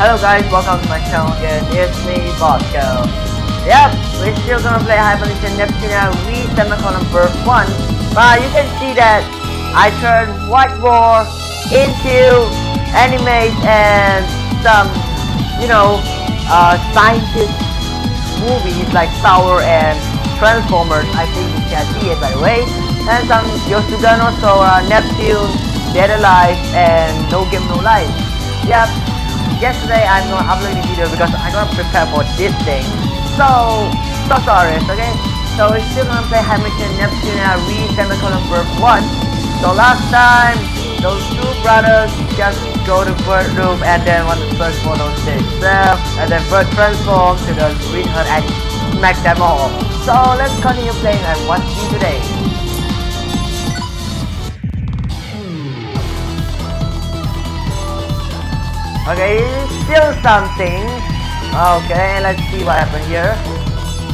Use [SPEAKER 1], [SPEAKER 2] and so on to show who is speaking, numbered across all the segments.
[SPEAKER 1] Hello guys, welcome to my channel again. It's me, Bosco. Yep, we're still gonna play Hyperlition Neptunia Re Semicolon Birth 1. But you can see that I turned White War into animes and some, you know, uh, scientist movies like Wars and Transformers. I think you can see it by the way. And some Yosugan also uh, Neptune, Dead Alive, and No Game No Life. Yep, yesterday I'm not uploading video because I'm gonna prepare for this thing. So, so sorry, okay? So we're still gonna play Hamilton Neptune and Re Semicolon Birth 1. So last time, those two brothers just go to bird room and then want to search for those. There, and then bird transform to the green hood and smack them all. So let's continue playing and watch you today. Okay, still something. Okay, let's see what happened here.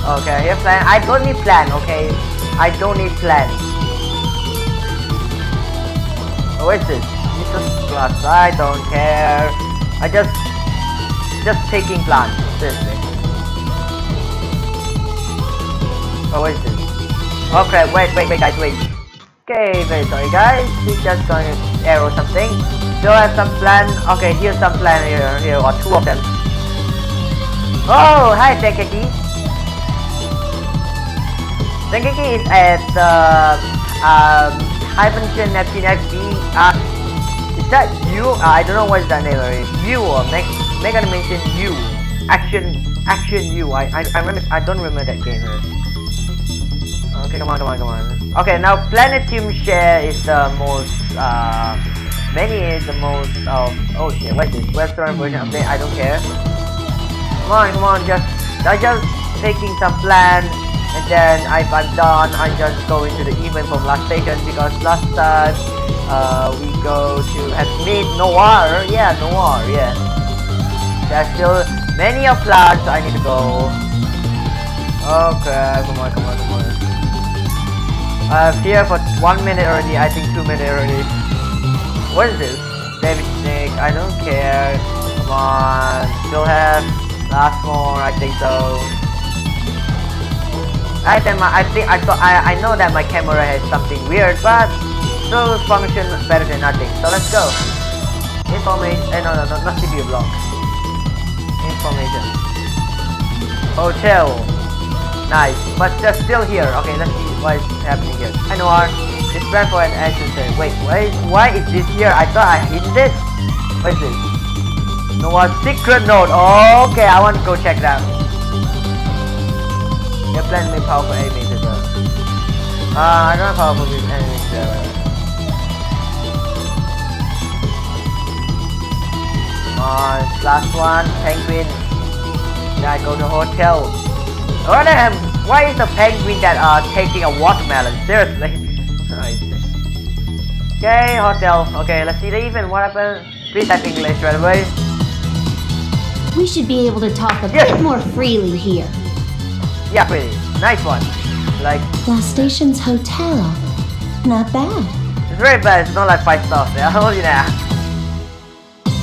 [SPEAKER 1] Okay, here plan. I don't need plan, okay? I don't need plan. Oh, what is this? Jesus plus. I don't care. I just just taking plants, seriously. Oh, is this? Okay, wait, wait, wait, guys, wait. Okay, very sorry, guys. He's just going to arrow something. Still have some plan. Okay, here's some plan here, here, or two of them. Oh, hi, Tenkeki. Tenkeki is at the um, Hyperdimension Neptune FB. Uh, is that you? Uh, I don't know what is that name. Is you or Meg Mega Dimension U? Action, Action U. I, I, I. I don't remember that game. Okay, come on, come on, come on. Okay, now Planetium Share is the most. Uh, many is the most. of oh shit, what is this? Western version update. I don't care. Come on, come on, just I just taking some plan and then if I'm done I'm just go into the event from last station because last time uh, we go to have meet Noir, yeah Noir, yeah. There's still many of plans I need to go. Okay, come on, come on, come on. I've here for one minute already, I think two minutes already. What is this? David Snake, I don't care. Come on, still have Last more, I think so. I think my, I think I thought I I know that my camera has something weird, but still function better than nothing. So let's go. Information. Eh, no, no, no, not CPU block. Information. Hotel. Nice, but they're still here. Okay, let's what is happening here. I know our this brand for an entrance. Wait, why why is this here? I thought I hit this. What is this? No one secret note. Okay, I want to go check that. Your plan may powerful enemies as well. Uh, I don't have powerful enemies there. On uh, last one, penguin. Then I go to hotel. Oh damn! Why is the penguin that are uh, taking a watermelon? Seriously. okay, hotel. Okay, let's see the event. What happened? Please type English right away.
[SPEAKER 2] We should be able to talk a yes. bit more freely here.
[SPEAKER 1] Yeah, pretty. Nice one. Like...
[SPEAKER 2] Last Station's hotel. Not bad.
[SPEAKER 1] It's very bad. It's not like 5 stars. Yeah, I told you that.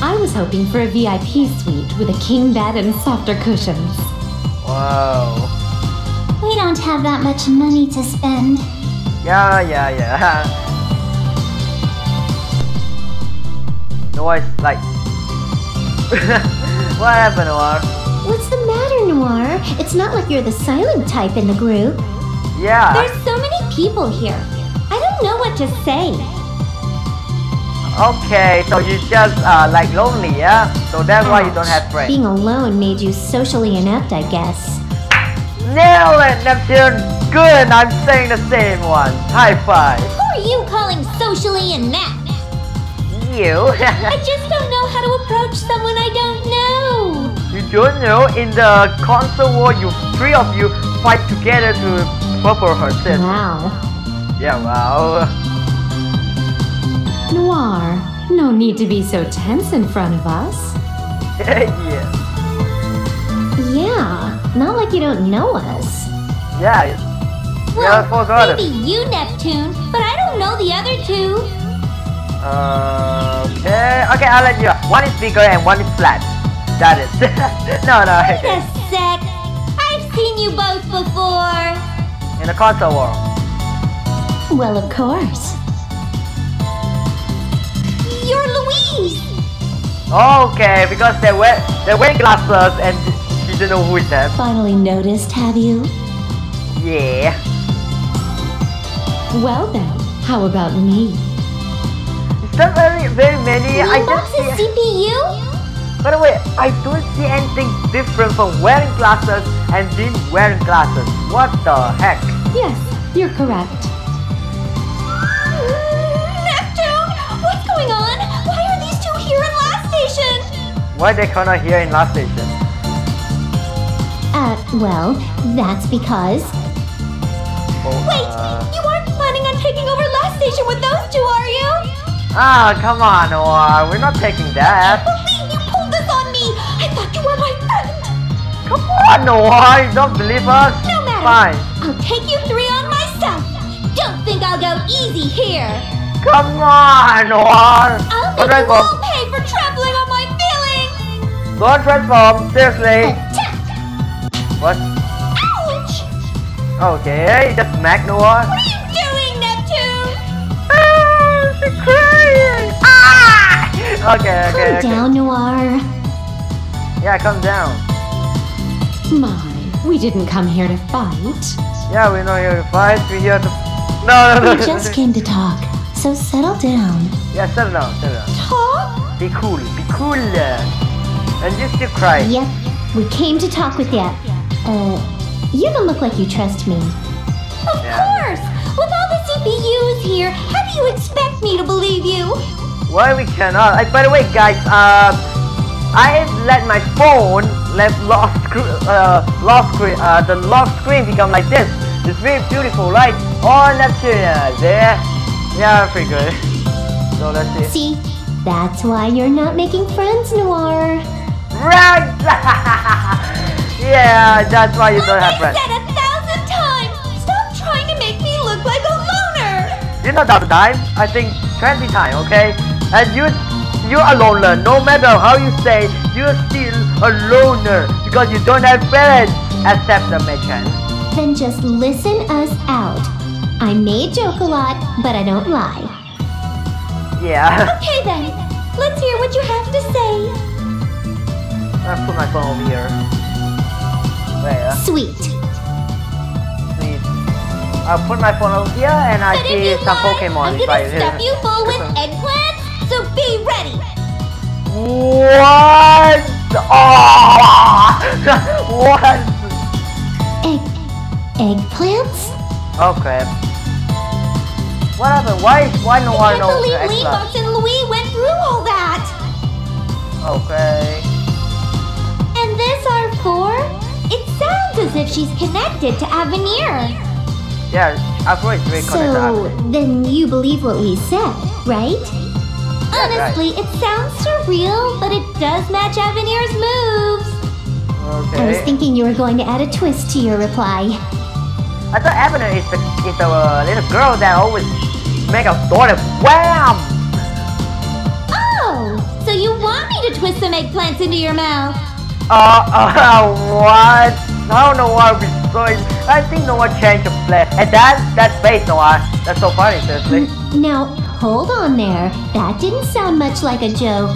[SPEAKER 2] I was hoping for a VIP suite with a king bed and softer cushions.
[SPEAKER 1] Whoa.
[SPEAKER 2] We don't have that much money to spend.
[SPEAKER 1] Yeah, yeah, yeah. no, it's like... What happened, Noir?
[SPEAKER 2] What's the matter, Noir? It's not like you're the silent type in the group.
[SPEAKER 1] Yeah.
[SPEAKER 2] There's so many people here. I don't know what to say.
[SPEAKER 1] Okay, so you just uh, like lonely, yeah? So that's Ouch. why you don't have friends.
[SPEAKER 2] Being alone made you socially inept, I guess.
[SPEAKER 1] Nail it, Neptune! Good, I'm saying the same one. High five.
[SPEAKER 2] Who are you calling socially inept?
[SPEAKER 1] You.
[SPEAKER 2] I just don't know how to approach someone I don't know You
[SPEAKER 1] don't know, in the console war, you three of you fight together to purple herself.
[SPEAKER 2] Wow.
[SPEAKER 1] Yeah, wow.
[SPEAKER 2] Noir, no need to be so tense in front of us.
[SPEAKER 1] yeah.
[SPEAKER 2] Yeah, not like you don't know us.
[SPEAKER 1] Yeah.
[SPEAKER 2] Well, yeah, maybe you, Neptune, but I don't know the other two.
[SPEAKER 1] Uh, okay, okay, I'll let you. One is bigger and one is flat. That is. no, no.
[SPEAKER 3] Wait a sec. I've seen you both before.
[SPEAKER 1] In the console world.
[SPEAKER 2] Well, of course.
[SPEAKER 3] You're Louise.
[SPEAKER 1] Okay, because they wear they wearing glasses and she didn't know who is that.
[SPEAKER 2] Finally noticed, have you?
[SPEAKER 1] Yeah.
[SPEAKER 2] Well then, how about me?
[SPEAKER 1] It's not very very many. I
[SPEAKER 3] Box's
[SPEAKER 1] just see,
[SPEAKER 3] CPU?
[SPEAKER 1] by the way, I don't see anything different from wearing glasses and didn't wearing glasses. What the heck?
[SPEAKER 2] Yes, you're correct.
[SPEAKER 3] Neptune, what's going on? Why are these two here in last station?
[SPEAKER 1] Why they cannot here in last station?
[SPEAKER 2] Uh, well, that's because
[SPEAKER 1] Oh,
[SPEAKER 3] Wait,
[SPEAKER 1] uh,
[SPEAKER 3] you aren't planning on taking over last station with those two, are you?
[SPEAKER 1] ah, come on, Noah. We're not taking that.
[SPEAKER 3] I can't Believe you pulled this on me. I thought you were my friend.
[SPEAKER 1] Come on, Noah. You don't believe us?
[SPEAKER 3] No matter.
[SPEAKER 1] Fine.
[SPEAKER 3] I'll take you three on myself. Don't think I'll go easy here.
[SPEAKER 1] Come on, Noah.
[SPEAKER 3] I'll make you all pay for trampling on my feelings.
[SPEAKER 1] Don't transform. Seriously.
[SPEAKER 3] Attack!
[SPEAKER 1] What?
[SPEAKER 3] Ouch!
[SPEAKER 1] Okay, just smack Noah.
[SPEAKER 3] What are you doing, Neptune?
[SPEAKER 1] Ah, she's crying. Ah! Okay, okay,
[SPEAKER 2] calm
[SPEAKER 1] okay.
[SPEAKER 2] down, Noir.
[SPEAKER 1] Yeah, calm down.
[SPEAKER 2] My, we didn't come here to fight.
[SPEAKER 1] Yeah, we're not here to fight. We're here to. No, no, no.
[SPEAKER 2] We just came to talk, so settle down.
[SPEAKER 1] Yeah, settle down, settle down.
[SPEAKER 3] Talk?
[SPEAKER 1] Be cool, be cool. And you still cry.
[SPEAKER 2] Yep, we came to talk with you. Uh, you don't look like you trust me.
[SPEAKER 3] Of course! With all the CPUs here, how do you expect me to believe you?
[SPEAKER 1] Why we cannot? Uh, by the way, guys, uh, I let my phone left lock screen, uh, lock screen, uh, the lock screen become like this. It's very beautiful, right? Oh, Neptune, there. Yeah, pretty good. So let's see.
[SPEAKER 2] See, that's why you're not making friends, Noir.
[SPEAKER 1] Right! yeah, that's why you don't have
[SPEAKER 3] friends. I said a thousand times! Stop trying to make me look like a loner!
[SPEAKER 1] You're not that time. I think 20 times, okay? And you, you're a loner. No matter how you say, you're still a loner because you don't have friends except the merchant.
[SPEAKER 2] Then just listen us out. I may joke a lot, but I don't lie.
[SPEAKER 1] Yeah.
[SPEAKER 3] Okay then, let's hear what you have to say.
[SPEAKER 1] I'll put my phone over here. Uh,
[SPEAKER 2] Sweet.
[SPEAKER 1] I'll put my phone over here and I
[SPEAKER 3] But if
[SPEAKER 1] see
[SPEAKER 3] you
[SPEAKER 1] some
[SPEAKER 3] lie,
[SPEAKER 1] Pokemon
[SPEAKER 3] I'm gonna stuff
[SPEAKER 1] here.
[SPEAKER 3] you full with eggplants, so be ready!
[SPEAKER 1] What? Oh! what?
[SPEAKER 2] Egg. Eggplants?
[SPEAKER 1] Crap. What happened? Why? Why no one knows?
[SPEAKER 3] I can't believe
[SPEAKER 1] the
[SPEAKER 3] Lee
[SPEAKER 1] Xbox?
[SPEAKER 3] And Louis went through all that!
[SPEAKER 1] Okay.
[SPEAKER 3] And this R4? It sounds as if she's connected to Avenir.
[SPEAKER 1] Yeah, is very connected.
[SPEAKER 2] So,
[SPEAKER 1] to
[SPEAKER 2] then you believe what we said, right?
[SPEAKER 3] Honestly, it sounds surreal, but it does match Avenir's moves.
[SPEAKER 1] Okay.
[SPEAKER 2] I was thinking you were going to add a twist to your reply.
[SPEAKER 1] I thought Avenir is the is the uh, little girl that always make a sort of wham.
[SPEAKER 3] Oh, so you want me to twist some eggplants into your mouth?
[SPEAKER 1] Uh, uh, what? I don't know why we going. I think no one changed the plan. And that that face, no one. That's so funny, seriously.
[SPEAKER 2] Now, hold on there. That didn't sound much like a joke.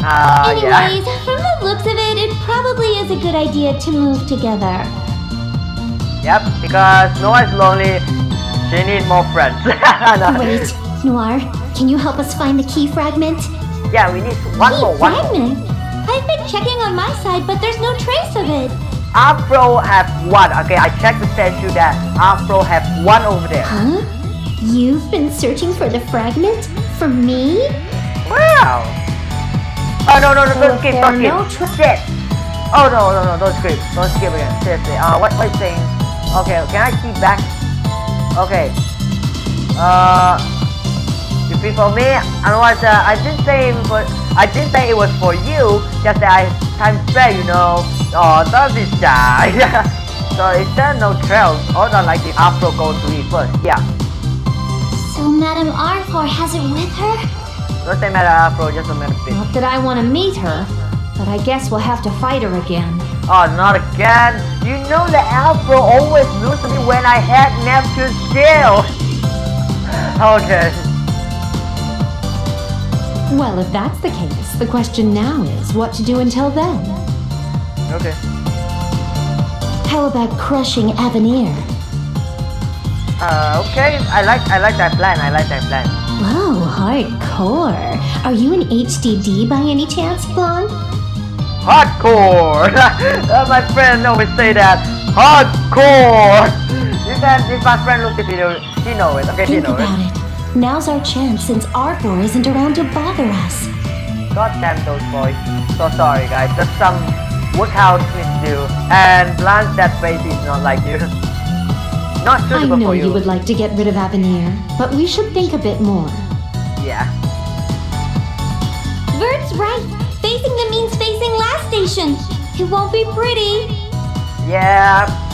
[SPEAKER 1] Uh, yeah.
[SPEAKER 3] Anyways, from the looks of it, it probably is a good idea to move together.
[SPEAKER 1] Yep, because Noah's lonely. She needs more friends. No.
[SPEAKER 2] Wait, Noir, can you help us find the key fragment?
[SPEAKER 1] Yeah, we need one
[SPEAKER 3] Key
[SPEAKER 1] more, one
[SPEAKER 3] fragment? I've been checking on my side, but there's no trace of it.
[SPEAKER 1] Afro have one. Okay, I checked the statue that Afro have one over there.
[SPEAKER 2] Huh? You've been searching for the fragment? For me?
[SPEAKER 1] Wow. Oh no no no! Don't skip! Don't skip!
[SPEAKER 2] no
[SPEAKER 1] Shit! Oh no no no! Don't skip! Don't skip again! Seriously. Uh, what what saying? Okay, can I keep back? Okay. Uh, for me? Otherwise, uh, I didn't say it was. I didn't say it was for you. Just that I time spare, you know. Oh, don't be shy. so is there no trails Or not like the Afro go to it first? Yeah.
[SPEAKER 3] So Madame Arthur has it with her?
[SPEAKER 1] Don't say matter Afro, just a.
[SPEAKER 2] Not that I want to meet her.
[SPEAKER 4] but I guess we'll have to fight her again.
[SPEAKER 1] Oh, not again. You know the Alpha always loses me when I had Neptune's shield. okay.
[SPEAKER 4] Well, if that's the case, the question now is what to do until then.
[SPEAKER 1] Okay.
[SPEAKER 4] How about crushing Avenir?
[SPEAKER 1] Uh, okay. I like I like that plan. I like that plan.
[SPEAKER 4] Whoa, hardcore. Are you an HDD by any chance, Blonde?
[SPEAKER 1] Hardcore. uh, my friend always say that. Hardcore. If, that, if my friend look at video, she know it. Okay, she
[SPEAKER 4] Think
[SPEAKER 1] know it.
[SPEAKER 4] about it. Now's our chance since Arthur isn't around to bother us.
[SPEAKER 1] God damn those boys. So sorry guys, there's some workouts need to do. And Blanche that face is not like you. Not
[SPEAKER 4] I
[SPEAKER 1] suitable
[SPEAKER 4] know
[SPEAKER 1] for
[SPEAKER 4] you would like to get rid of Avenir, but we should think a bit more.
[SPEAKER 1] Yeah.
[SPEAKER 3] Vert's right. Facing them means facing last station. It won't be pretty.
[SPEAKER 1] Yeah.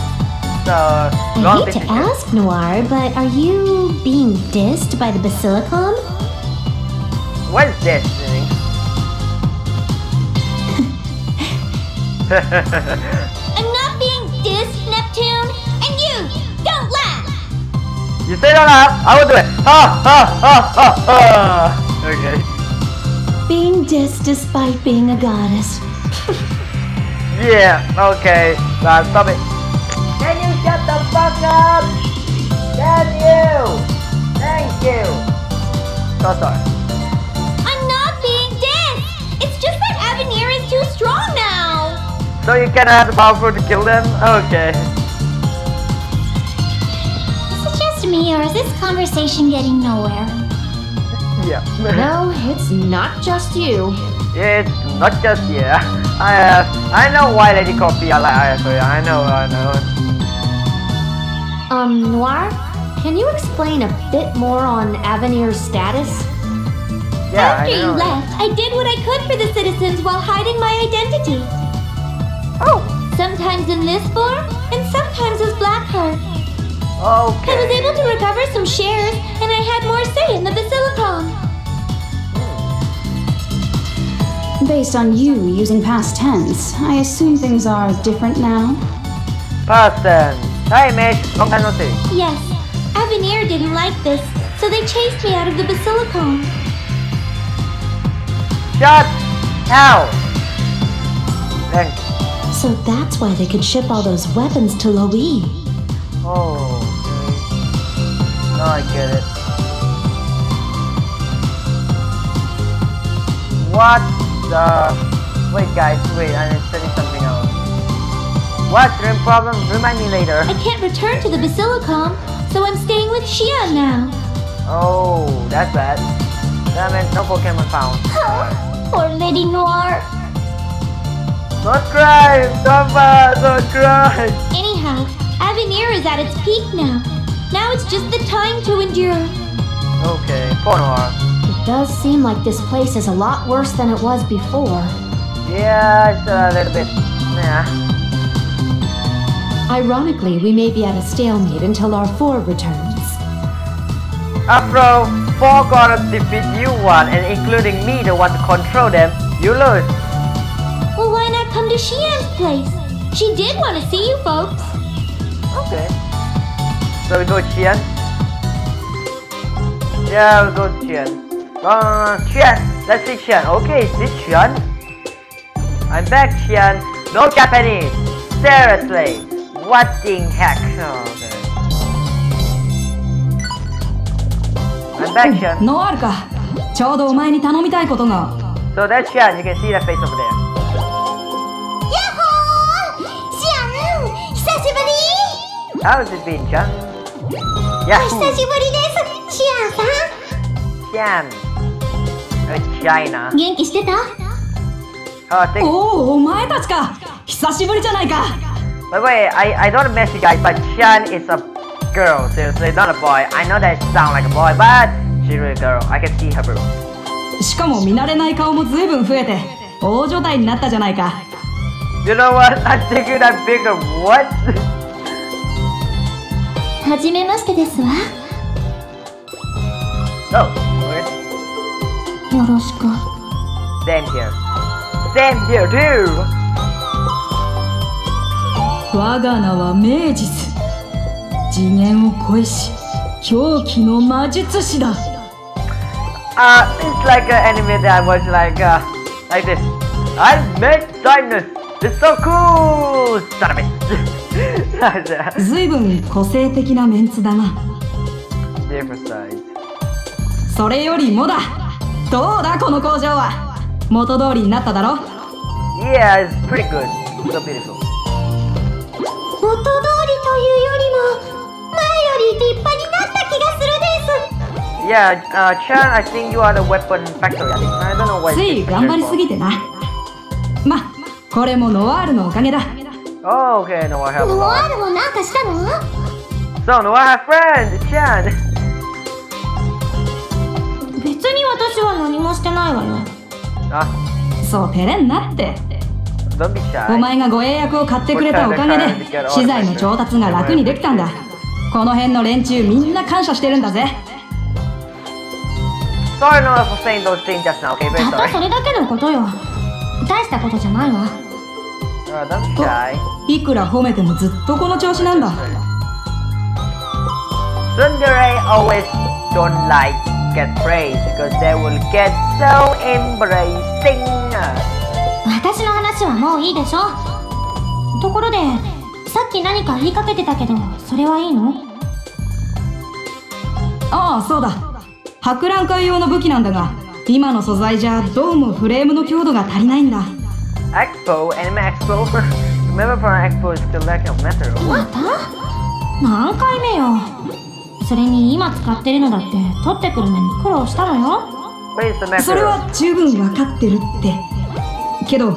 [SPEAKER 1] So
[SPEAKER 4] uh,
[SPEAKER 1] I
[SPEAKER 4] hate to ask, Noir, but are you being dissed by the Basilicom?
[SPEAKER 1] What is this thing?
[SPEAKER 3] I'm not being dissed, Neptune. And you, don't laugh.
[SPEAKER 1] you say that laugh, I will do it. Ha ha ha ha ha. Okay.
[SPEAKER 4] Being dissed despite being a goddess.
[SPEAKER 1] Yeah. Okay. Now stop it. Can you shut the fuck up? Can you? Thank you. So sorry.
[SPEAKER 3] I'm not being dissed. It's just that Avenir is too strong now.
[SPEAKER 1] So you have the power to kill them? Okay.
[SPEAKER 3] Is it just me, or is this conversation getting nowhere?
[SPEAKER 1] Yeah.
[SPEAKER 4] No, it's not just you.
[SPEAKER 1] It's not just yeah. I uh, I know why Lady Coffee I like Ayasoya. I know, I know.
[SPEAKER 4] Um, Noir, can you explain a bit more on Avenir's status?
[SPEAKER 1] Yeah,
[SPEAKER 3] After
[SPEAKER 1] I
[SPEAKER 3] you left, I did what I could for the citizens while hiding my identity.
[SPEAKER 1] Oh,
[SPEAKER 3] Sometimes in this form, and sometimes as Blackheart.
[SPEAKER 1] okay.
[SPEAKER 3] I was able to recover some shares, and I had more say in the Basilicom.
[SPEAKER 5] Based on you using past tense, I assume things are different now?
[SPEAKER 1] Person. Hi, Mish. Long time no see.
[SPEAKER 3] Yes, Avenir didn't like this, so they chased me out of the Basilicom.
[SPEAKER 1] Shut out. Thanks.
[SPEAKER 4] So that's why they could ship all those weapons to Loe.
[SPEAKER 1] Oh, okay. Now I get it. What the? Wait, guys. Wait, I'm studying something else. What? Dream problem? Remind me later.
[SPEAKER 3] I can't return to the Basilicom, so I'm staying with Xian now.
[SPEAKER 1] Oh, that's bad. Damn it, no Pokemon found.
[SPEAKER 3] Poor Lady Noir.
[SPEAKER 1] Don't cry! Samba, don't cry!
[SPEAKER 3] Anyhow, Avenir is at its peak now. Now it's just the time to endure.
[SPEAKER 1] Okay, poor Noir.
[SPEAKER 4] It does seem like this place is a lot worse than it was before.
[SPEAKER 1] Yeah, it's a little bit. Yeah.
[SPEAKER 4] Ironically, we may be at a stalemate until our four returns.
[SPEAKER 1] After four gotta defeat you one, and including me, the one to control them, you lose.
[SPEAKER 3] Well, why not come to Xian's place? She did want to see you folks.
[SPEAKER 1] Okay. So we go Qian. Yeah, we go Qian. Uh, Qian. Let's see Qian. Okay, is this Qian? I'm back, Qian. No Japanese. Seriously. What the heck? Oh, okay. I'm back, Qian.
[SPEAKER 5] ノアールかちょうどお前に頼みたいことが
[SPEAKER 1] So that's Qian. You can see the face over there.
[SPEAKER 3] Yahoo! Xian! 久しぶり
[SPEAKER 1] How's it been, Qian? Yahoo!
[SPEAKER 3] 久しぶりですシアンさん
[SPEAKER 1] Qian. Uh, China.
[SPEAKER 3] 元気してた
[SPEAKER 1] Oh, thank
[SPEAKER 5] おおお前たちか久しぶりじゃないか
[SPEAKER 1] By the way, I, I don't mess you guys, but Xian is a girl, seriously, not a boy. I know that it sounds like a boy, but she's really a girl. I can see her boob.
[SPEAKER 5] しかも見慣れない顔も随分増えて大所帯になったじゃないか
[SPEAKER 1] You know what? I'm thinking that bigger. What?
[SPEAKER 3] はじめましてですわ
[SPEAKER 1] oh, okay.
[SPEAKER 3] よろしく
[SPEAKER 1] Same here. same here too.
[SPEAKER 5] 我が名は明治ス次元を超えし狂気の魔術師だ
[SPEAKER 1] Uh, it's like an anime that I watch like, uh, like this. I met Darkness. It's so cool. Son of a bitch.
[SPEAKER 5] 随分個性的なメンツだな
[SPEAKER 1] Different sides.
[SPEAKER 5] それよりもだどうだこの工場は元通りになっただろ
[SPEAKER 1] Yeah, it's pretty good. So beautiful.
[SPEAKER 6] 元通りというよりも前より立派になった気がするです
[SPEAKER 1] Yeah, uh, Chan, I think you are the weapon factory. I think I don't know why.
[SPEAKER 5] つい頑張りすぎてなまこれもノワールのおかげだ
[SPEAKER 1] Oh, okay. No, I have a
[SPEAKER 6] ノワ.ールもなんかしたの
[SPEAKER 1] So, no, I have friend, Chan.
[SPEAKER 6] 別に私は何もしてないわよ
[SPEAKER 1] Ah,
[SPEAKER 5] そう照れんなってお前が護衛役を買ってくれたおかげで資材の調達が楽にできたんだ。この辺の連中みんな感謝してるんだぜ。
[SPEAKER 6] たっそれだけのことよ。大したことじゃないわ。
[SPEAKER 5] い。くら褒めてもずっとこの調子なんだ。
[SPEAKER 6] 私の話話はもういいでしょ。ところでさっき何か言いかけてたけどそれはいいの？
[SPEAKER 5] ああそうだ。博覧会用の武器なんだが今の素材じゃどうもフレームの強度が足りないんだ。
[SPEAKER 1] Expo. Remember from Expo is.
[SPEAKER 6] また？何回目よ。それに今使ってるのだって取ってくるのに苦労したのよ。
[SPEAKER 5] それ?は十分わかってるって。けど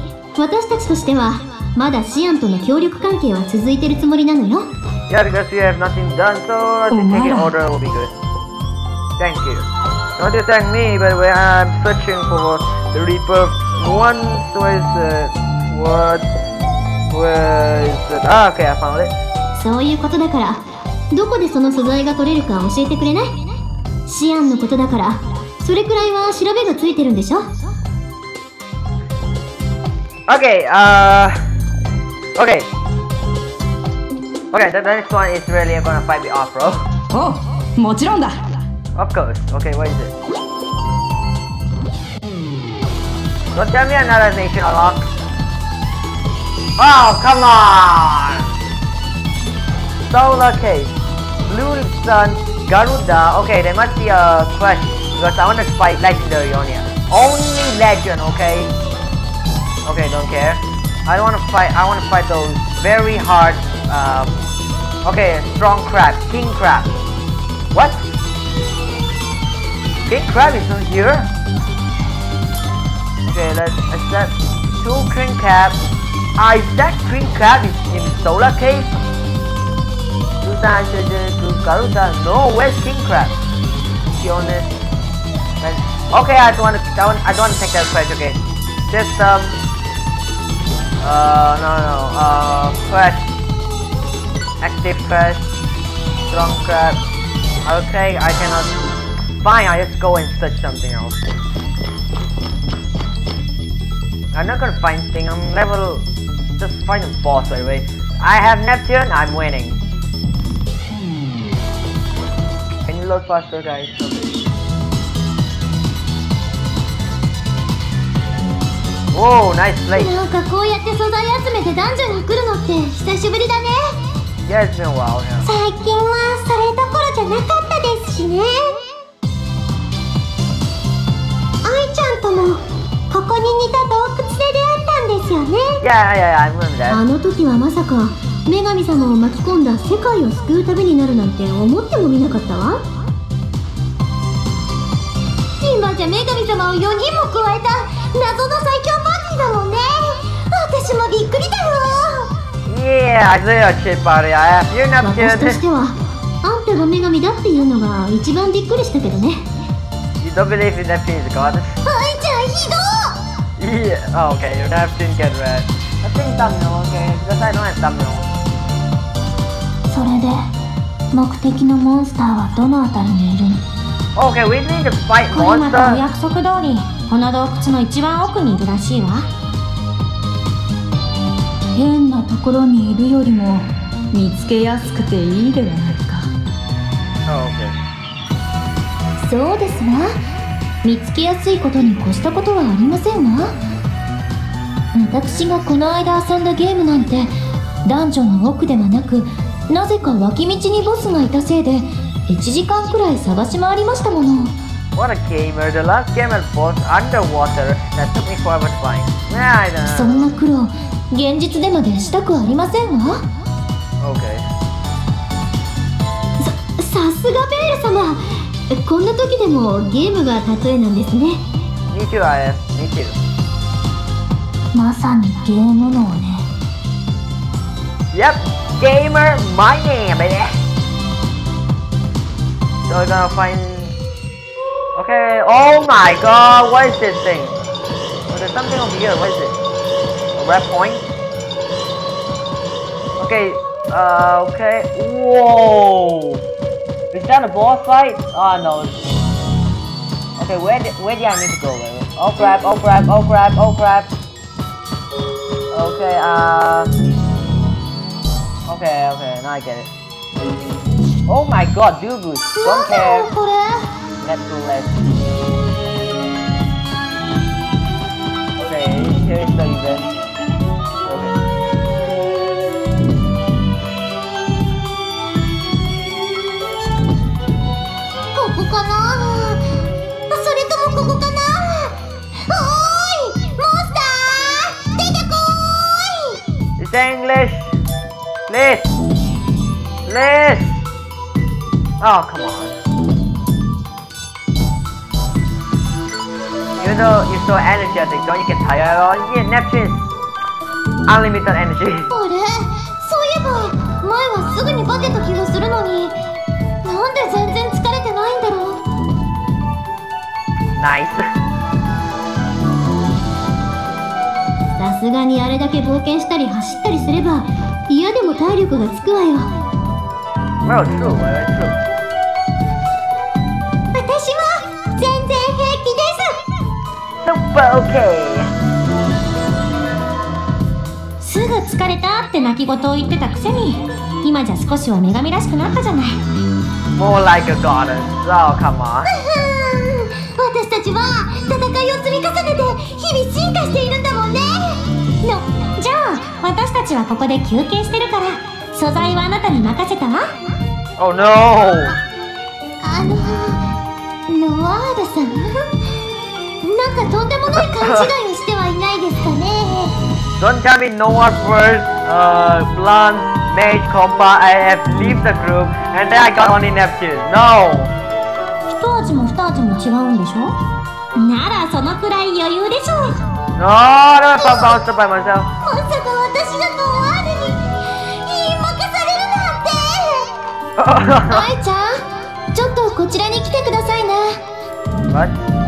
[SPEAKER 6] 私たちとしてはまだシアンとの協力関係は続いてるつもりなのよ。そういうことだから、どこでその素材が取れるか教えてくれない？シアンのことだから、それくらいは調べがついてるんでしょ？
[SPEAKER 1] Okay, uh, okay. Okay, the, the next one is really gonna fight with Afro.
[SPEAKER 5] おうもちろんだ
[SPEAKER 1] Of course. Okay, what is it? Don't tell me another nation unlock. Oh, come on! Solar Case. Blue Sun, Garuda. Okay, there must be a quest because I want to fight legendary on here. Only legend, okay? Okay, don't care. I don't want to fight. I want to fight those very hard. Um, okay, strong crab, king crab. What? King crab is not here. Okay, let's accept two king crab. Ah, is that king crab is in solar cave? Garuda. No, where's king crab? Be honest. Okay, I don't want to. I, I don't want to take that fight. Okay, just um. Uh, no, no. Uh, quest. Active quest. Strong crab. Okay, I cannot. Fine, I just go and search something else. I'm not gonna find thing. I'm level. Just find a boss by the way. I have Neptune. I'm winning. Can you load faster, guys? Whoa, nice place.
[SPEAKER 6] なんかこうやって素材集めてダンジョンに来るのって久しぶりだね
[SPEAKER 1] Yeah, it's been a while now.
[SPEAKER 6] 最近はそれどころじゃなかったですしね愛ちゃんともここに似た洞窟で出会ったんですよね
[SPEAKER 1] Yeah, yeah, yeah, I remember that.
[SPEAKER 6] あの時はまさか女神様を巻き込んだ世界を救う旅になるなんて思ってもみなかったわバーじゃも加えだもんね。私もびっくよ。
[SPEAKER 1] いやあず
[SPEAKER 6] よとしあんたが女神だっていうのが一番びっくりしたけどね。
[SPEAKER 1] You
[SPEAKER 6] いち
[SPEAKER 1] いや、あ、オーケー、ユナプキュ。
[SPEAKER 6] それで、目的のモンスターはどのあたりにいる
[SPEAKER 1] Okay, we need to fight
[SPEAKER 2] これまたお.約束通りこの洞窟の一番奥にいるらしいわ
[SPEAKER 7] 変なところにいるよりも見つけやすくていいではないか
[SPEAKER 1] Oh, okay.
[SPEAKER 6] そうですわ見つけやすいことに越したことはありませんわ私がこの間遊んだゲームなんてダンジョンの奥ではなくなぜか脇道にボスがいたせいで1時間くらい探し回りましたもの
[SPEAKER 1] What a gamer. The last game had boss underwater that took me forever to find. Yeah, I
[SPEAKER 6] そ
[SPEAKER 1] know.
[SPEAKER 6] んな苦労現実でまでしたくありませんわ
[SPEAKER 1] Okay.
[SPEAKER 6] さすがベール様こんな時でもゲームが例えなんですね
[SPEAKER 1] Me too, I have. Me too.
[SPEAKER 6] まさにゲーム脳ね
[SPEAKER 1] Yep. Gamer, my name, baby. So we're gonna find. Okay. Oh my god, what is this thing? Oh, there's something over here. What is it? A red point? Okay. Uh. Okay. Whoa. Is that a boss fight? Oh no. Okay. Where di- where do I need to go? Oh crap! Oh crap! Oh crap! Oh crap! Okay. Uh. Okay, okay, now I get it. Oh my god, do good. Don't care. Let's do less. Okay, here is the event. Okay. It's English! Please! Please! Oh, come on. Even though you're so energetic, don't you get tired at all? Yeah, Neptune is unlimited energy.
[SPEAKER 6] あれそういえば前はすぐにバテた気がするのになんで全然疲れてないんだろう
[SPEAKER 1] Nice.
[SPEAKER 6] さすがにあれだけ冒険したり走ったりすれば嫌でも体力がつくわよ
[SPEAKER 1] well, true, well, true. Super okay.
[SPEAKER 2] すぐ疲れたって泣き言を言ってたくせに今じゃ少しは女神らしくなったじゃない
[SPEAKER 1] More like a goddess. Oh, come on.
[SPEAKER 6] 私たちは戦いを積み重ねて日々進化しているんだもんね
[SPEAKER 2] のじゃあ私たちはここで休憩してるから素材はあなたに任せた？わ
[SPEAKER 1] Oh no!
[SPEAKER 6] あのノワールさん？なんかとんでもない勘違いをしてはいないですかね
[SPEAKER 1] Don't tell me no one first, uh, blonde, mage, compa, I have leave the group, and then I got only Neptune. No!
[SPEAKER 2] 一味も二味も違うんでしょならそのくらい余裕でしょう
[SPEAKER 1] No, I don't have a bouncer by myself.
[SPEAKER 6] まさか私がノワールに言い負かされるなんて愛ちゃんちょっとこちらに来てくださいな
[SPEAKER 1] what?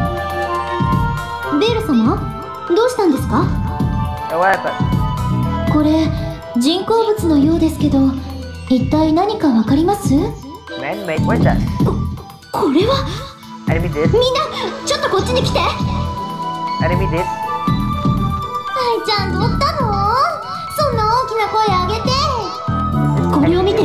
[SPEAKER 6] ベール様？どうしたんですか
[SPEAKER 1] ？Uh?
[SPEAKER 6] これ人工物のようですけど一体何かわかります
[SPEAKER 1] ？That?
[SPEAKER 6] これは?みんなちょっとこっちに来て。
[SPEAKER 1] This?
[SPEAKER 6] 愛ちゃんどったの？そんな大きな声上げて。これを見て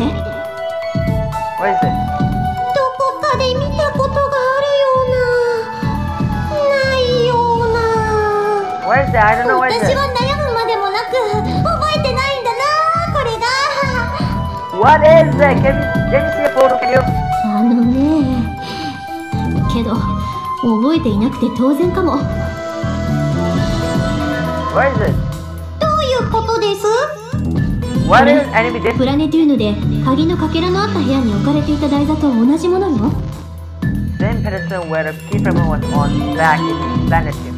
[SPEAKER 1] What that? I don't know what is
[SPEAKER 6] 私.は悩むまでもなく覚えてないんだなこれが
[SPEAKER 1] What is that? Can, can you see a photo? Can you?
[SPEAKER 6] あのねけど覚えていなくて当然かも
[SPEAKER 1] What is it?
[SPEAKER 6] どういうことです
[SPEAKER 1] What is enemy this?
[SPEAKER 6] プラネテューヌで鍵のかけらのあった部屋に置かれていた台座と同じものよ
[SPEAKER 1] Same pedestal where the frame was on back in Planet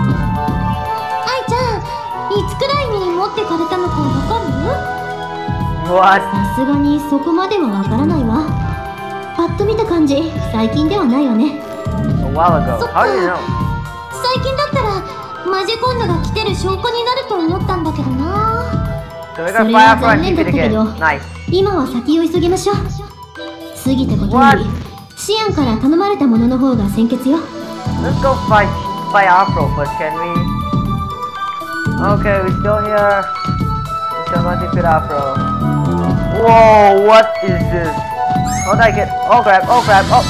[SPEAKER 6] いつくらいに持ってかれたのかわかる?さすがにそこまではわからないわパッと見た感じ最近ではないわね
[SPEAKER 1] do you know?
[SPEAKER 6] 最近だったらマジコンヌが来てる証拠になると思ったんだけどなそれは残念だったけ.ど.今は先を急ぎましょう過ぎたことよ?りシアンから頼まれたものの方が先決よ
[SPEAKER 1] Let's go fight fight Afro first, can we? Okay, we're still here. We're still going to defeat Afro. Whoa, what is this? How did I get? Oh crap! Oh crap! Oh,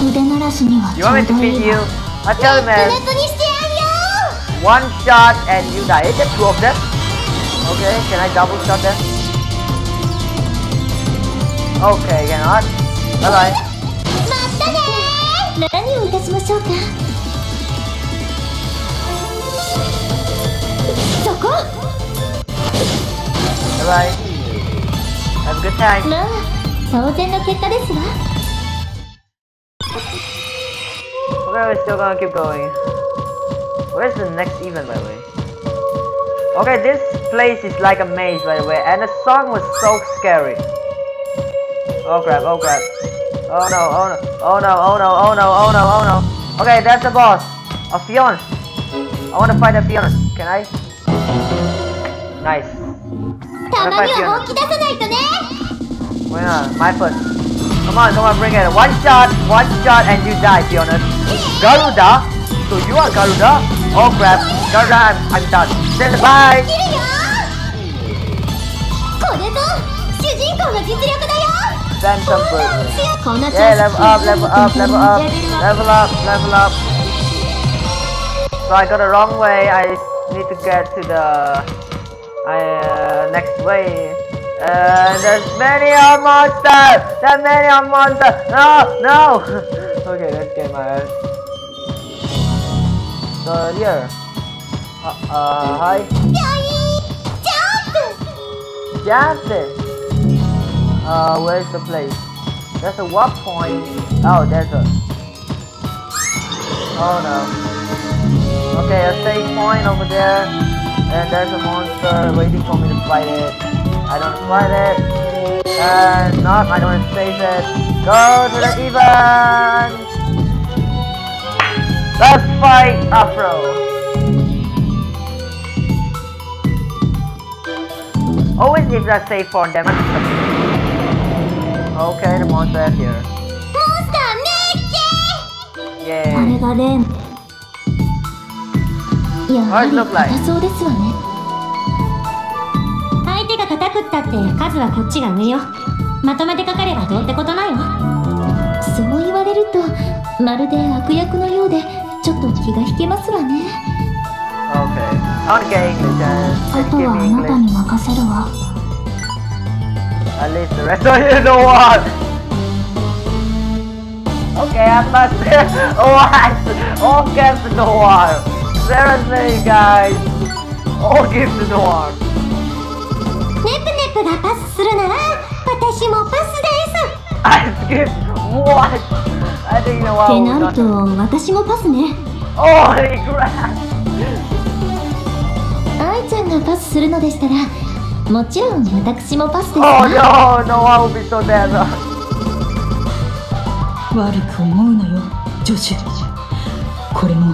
[SPEAKER 6] 腕鳴らしにはち
[SPEAKER 1] you
[SPEAKER 6] ょ
[SPEAKER 1] want me
[SPEAKER 6] う
[SPEAKER 1] to
[SPEAKER 6] どい
[SPEAKER 1] defeat
[SPEAKER 6] い
[SPEAKER 1] you?
[SPEAKER 6] わ
[SPEAKER 1] I tell you, man.
[SPEAKER 6] にしてや
[SPEAKER 1] One shot and you die. Is it two of them? Okay, can I double shot them? Okay, cannot. Bye bye.
[SPEAKER 6] またね何をいたしましょうか
[SPEAKER 1] Bye bye. Have a good time.
[SPEAKER 6] まあ当然の結果ですわ
[SPEAKER 1] Okay, we're still gonna keep going. Where's the next event, by the way? Okay, this place is like a maze, by the way, and the song was so scary. Oh crap, oh crap. Oh no, oh no, oh no, oh no, oh no, oh no, oh no. Okay, that's the boss. A Fiona. I want to fight a Fiona. Can I? Nice.
[SPEAKER 6] たまには本気出さないとね
[SPEAKER 1] Why not? My first. Come on, come on, bring it. One shot, one shot, and you die, Fiona. Garuda? So you are Garuda? Oh crap. Garuda, I'm, I'm done. Say bye.
[SPEAKER 6] いるよこれぞ主人公の実力だよ
[SPEAKER 1] Phantom Bird.
[SPEAKER 6] こんな調子
[SPEAKER 1] Yeah, level up, level up, level up,
[SPEAKER 6] レベルアッ
[SPEAKER 1] level up, level up. So I got the wrong way. I need to get to the I, uh, next way. Uh, there's many a monster! There's many a monster! No! No! okay, let's get my ass. So here. Uh, uh, hi. Jump! Jump! Uh, where's the place? There's a warp point? Oh, there's a... Oh no. Okay, a safe point over there. And there's a monster waiting for me to fight it. I don't fight it. And not, I don't face it. Go to the event! Let's fight Afro! Always leave that safe for them. Okay, the monster is here.
[SPEAKER 6] Monster Mickey!
[SPEAKER 1] Yay.
[SPEAKER 6] やはり?硬そうですわね相手が硬くったって数はこっちが上よまとめてかかればどうってことないわそう言われるとまるで悪役のようでちょっと気が引けますわね
[SPEAKER 1] Okay. Okay, English. Uh,
[SPEAKER 6] あ
[SPEAKER 1] just
[SPEAKER 6] と
[SPEAKER 1] give
[SPEAKER 6] は
[SPEAKER 1] me
[SPEAKER 6] あなた
[SPEAKER 1] English.
[SPEAKER 6] に任せるわ
[SPEAKER 1] At least the rest of you know what. Okay, I must. what? All gives the noir. Seriously, guys. All gives the noir.
[SPEAKER 6] ネプネプがパスするなら私もパスです
[SPEAKER 1] I skipped. What? I think you know
[SPEAKER 6] って.なると私もパスね
[SPEAKER 1] Holy crap.
[SPEAKER 6] 愛ちゃんがパスするのでしたらもちろん私もパスです
[SPEAKER 1] Oh
[SPEAKER 6] わ
[SPEAKER 1] no, no, I will be so dead.
[SPEAKER 7] 悪く思うなよジョシュこれも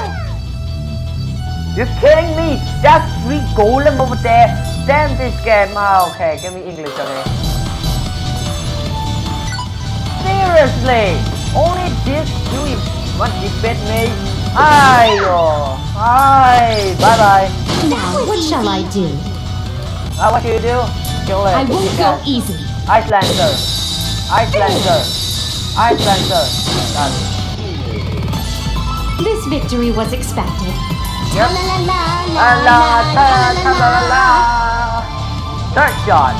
[SPEAKER 1] You're kidding me? That's three golem over there. Damn this game. Ah, okay, give me English, okay. seriously? Only this do you want to defeat me? Ayo. Hi. Bye bye.
[SPEAKER 4] Now, what shall I do?
[SPEAKER 1] Ah, what do you do? Kill it.
[SPEAKER 4] I won't go easy.
[SPEAKER 1] Icelander. Icelander. Icelander. Done.
[SPEAKER 4] This victory was expected.
[SPEAKER 1] Yep.
[SPEAKER 8] La la
[SPEAKER 1] La la la la. Third shot.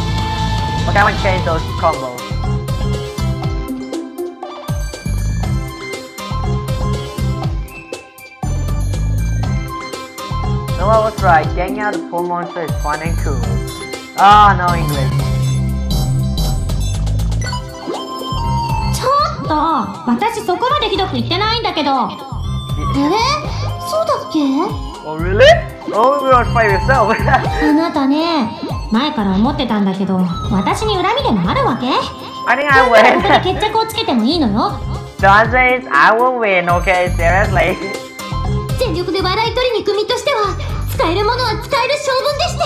[SPEAKER 1] Okay, I'm gonna change those combos. No, I was right. Getting out of poor monster is fun and cool. Ah, no English.
[SPEAKER 8] ちょっと私そこまでひどく言ってないんだけどえそうだっけ
[SPEAKER 1] ？Oh, really? Oh, you to fight yourself?
[SPEAKER 8] あなたね前から思ってたんだけど私に恨みでもあるわけ
[SPEAKER 1] ？I think I
[SPEAKER 8] ここで
[SPEAKER 1] win.
[SPEAKER 8] 決着をつけてもいいのよ
[SPEAKER 1] the answer is I will win, okay? Seriously.
[SPEAKER 8] 全力で笑い取りに行く身としては使えるものは使える性分でして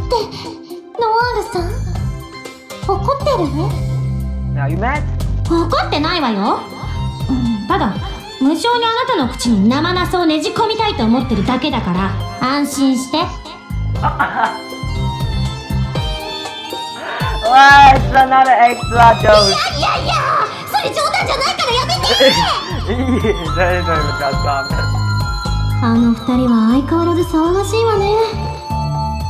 [SPEAKER 8] ってノワールさん怒ってる
[SPEAKER 1] ？Now you mad?
[SPEAKER 8] 怒ってないわよ、うん、ただ無償にあなたの口に生ナスをねじ込みたいと思ってるだけだから安心して。
[SPEAKER 1] あっ
[SPEAKER 8] あっの二人は相変わらず騒がしいわね。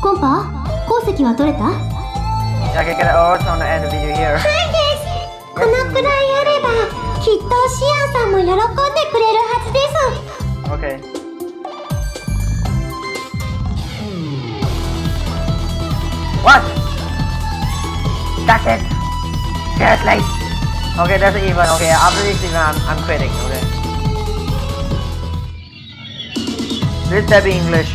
[SPEAKER 8] コンパ？鉱石は取れた？このくらいあれば。きっとシアンさんも喜んでくれるはずです
[SPEAKER 1] Okay. What? That's it. Seriously. Okay, that's an even. Okay, after this even, I'm, I'm quitting. Okay. This is be English.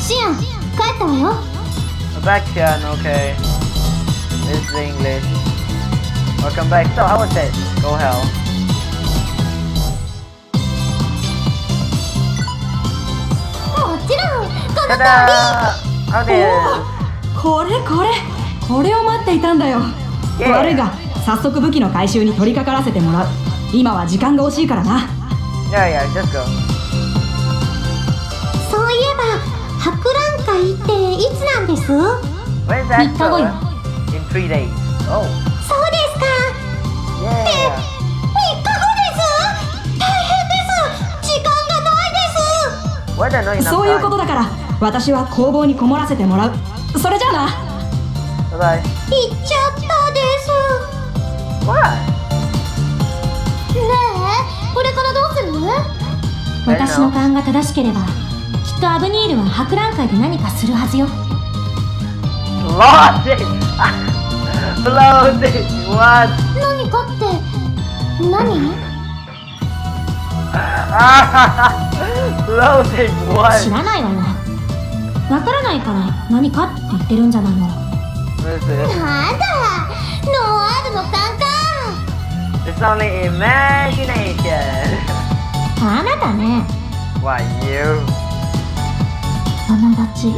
[SPEAKER 8] シアン帰ったわよ
[SPEAKER 1] Back here, okay. This is English. Welcome back to how is it? Go hell.
[SPEAKER 8] ただ
[SPEAKER 1] ーおー
[SPEAKER 5] これこれこれを待っていたんだよ。悪が早速武器の回収に取り掛からせてもらう。今は時間が惜しいからな。
[SPEAKER 1] いやいやちょっと
[SPEAKER 8] そういえば博覧会っていつなんです ?3 日後よ。そうい
[SPEAKER 5] うこ?とだから私は工房にこもらせてもらうそれじゃあな
[SPEAKER 1] Bye bye.
[SPEAKER 8] 行っちゃったです。ねえ、これからどうする？私の勘が正しければ、きっとアブニールは博覧会で何かするはずよ。
[SPEAKER 1] Floating! Floating! What?
[SPEAKER 8] 何かって、何
[SPEAKER 1] ？Floating!
[SPEAKER 8] 知?らないわよ。わからないから何かって言ってるんじゃないの。だノワールの
[SPEAKER 1] It's only imagination.
[SPEAKER 8] あなたね、
[SPEAKER 1] Why you?
[SPEAKER 8] あながち、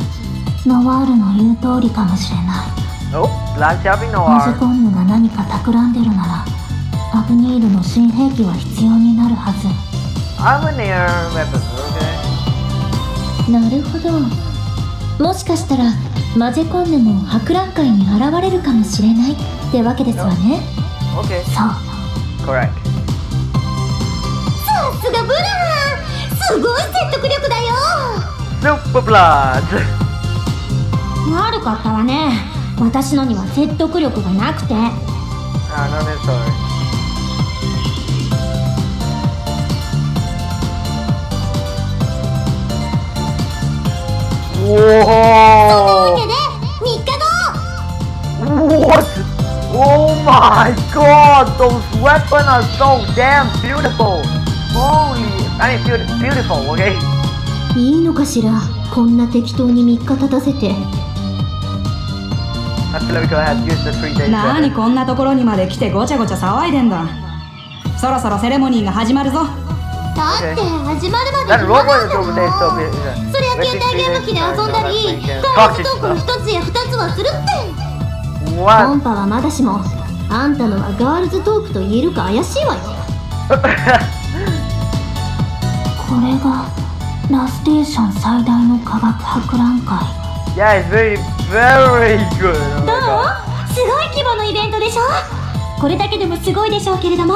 [SPEAKER 8] ノワールの言う通りかもしれない。
[SPEAKER 1] Oh,
[SPEAKER 8] マジ.コンヌが何か企んでるなら、アブニールの新兵器は必要になるはず。
[SPEAKER 1] I'm a near weapons, okay?
[SPEAKER 8] なるほど。もしかしたらマゼコンヌも博覧会に現れるかもしれないってわけですわね。
[SPEAKER 1] Okay,
[SPEAKER 8] そう。
[SPEAKER 1] Correct.
[SPEAKER 8] さすがブラすごい説得力だよ。
[SPEAKER 1] Super Blood!
[SPEAKER 8] 悪かったわね。私のには説得力がなくて
[SPEAKER 1] おおおおおおお
[SPEAKER 8] おおおおおおこんな適当に3日立たせて。
[SPEAKER 5] 何こんなところにまで来てごちゃごちゃ騒いでんだ。そろそろセレモニーが始まるぞ。
[SPEAKER 8] だって始まるまで暇なんだも.そりゃ携帯ゲーム機で遊んだりガラストークの一つや二つはするって
[SPEAKER 1] What?
[SPEAKER 8] 音波はまだしもあんたのはガールズトークと言えるか怪しいわよ これがラステーション最大の科学博覧会
[SPEAKER 1] yeah, it's very, very good. Oh
[SPEAKER 8] どう？すごい規模のイベントでしょ？これだけでもすごいでしょうけれども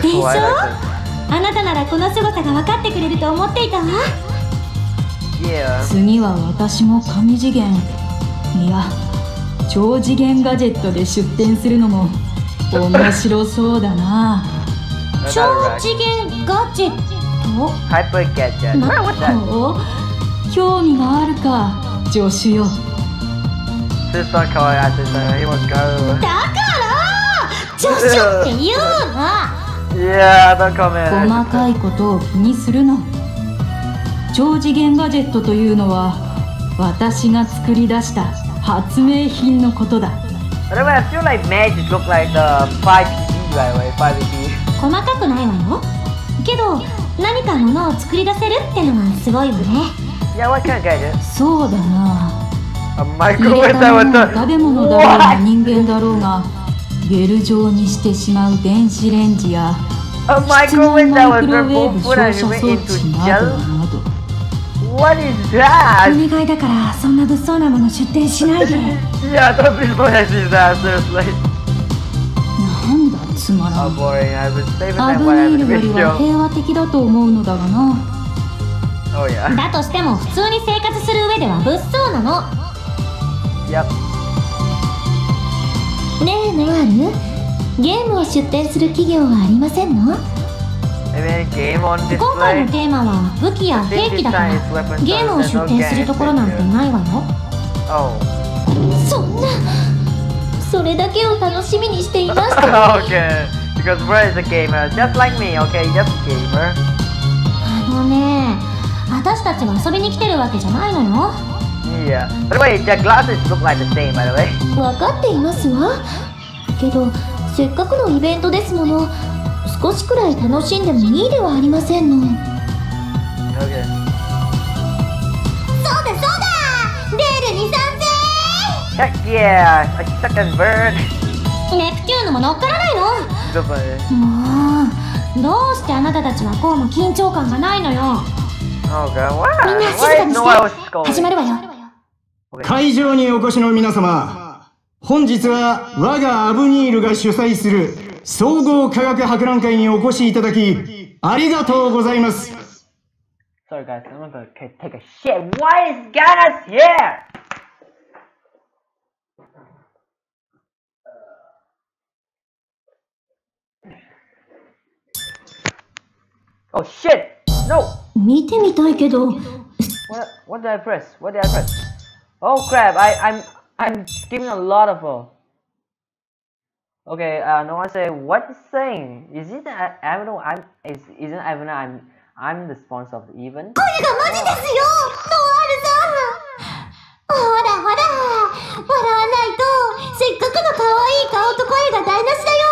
[SPEAKER 8] でしょあなたならこの凄さが分かってくれると思っていたわ。
[SPEAKER 9] 次は私も神次元。いや超次元ガジェットで出展するのも面白そうだな。
[SPEAKER 8] 超次元ガジェット？
[SPEAKER 9] 興味があるか助手よ。
[SPEAKER 8] 女子って言うの。
[SPEAKER 1] いやーだかめ。
[SPEAKER 9] 細かいことを気にするの超次元ガジェットというのは私が作り出した発明品のことだ。
[SPEAKER 8] 細かくないわよ。けど何かものを作り出せるってのはすごいわね。
[SPEAKER 1] yeah, what kind of gadget?
[SPEAKER 9] そうだな。
[SPEAKER 1] A microwave that would
[SPEAKER 9] do- 入
[SPEAKER 1] れ
[SPEAKER 9] 食べ物だろうが人間だろうがゲル状にしてしまう電子レンジや
[SPEAKER 1] 室
[SPEAKER 9] マイクロウェ
[SPEAKER 1] ン
[SPEAKER 9] ダ
[SPEAKER 1] ー
[SPEAKER 9] 射装置などなど
[SPEAKER 1] What is that?
[SPEAKER 9] いだからそんな物騒なもの出店しないで。なんだつまらん。アブネ
[SPEAKER 1] イ
[SPEAKER 9] ルよは平和的だと思うのだがな、
[SPEAKER 8] だとしても普通に生活する上では物騒なの。
[SPEAKER 1] Yep.
[SPEAKER 8] ねえノアルゲームを出展する企業はありませんの？今回.のテーマは武器や兵器だからゲームを出展するところなんてないわよ
[SPEAKER 1] Oh.
[SPEAKER 8] そんなそれだけを楽しみにしていました
[SPEAKER 1] okay. Because is gamer, just like me, okay? Just gamer.
[SPEAKER 8] あのね私たちは遊びに来てるわけじゃないのよ
[SPEAKER 1] Yeah. By the way, the glasses look like the same, by the way.
[SPEAKER 8] 分かっていますわけどせっかくのイベントですもの少しくらい楽しんでもいいではありませんの
[SPEAKER 1] Okay.
[SPEAKER 8] そうだそうだレールに賛
[SPEAKER 1] Heck yeah! A second bird.
[SPEAKER 8] 成ネプチューンのも乗っからないの.もうどうしてあなたたちはこうも緊張感がないのよ
[SPEAKER 1] Oh god,
[SPEAKER 8] みん?な静かに
[SPEAKER 1] I
[SPEAKER 8] して?始まるわよ
[SPEAKER 10] 会場にお越しの皆様本日は我がアブニールが主催する総合科学博覧会にお越しいただきありがとうございます
[SPEAKER 1] Sorry guys, I'm gonna take take a shit. Why is Ganas here? Oh shit! No!
[SPEAKER 8] 見てみたいけど
[SPEAKER 1] What what did I press? What did I press? Oh crap! I I'm I'm skipping a lot of uh. Okay, uh, no one say what is saying? Is it uh, Avino? I'm is isn't Avino? I'm I'm the sponsor of the event.
[SPEAKER 8] これがマジですよノアールさんほらほら笑わないとせっかくの可愛い顔と声が台無しだよ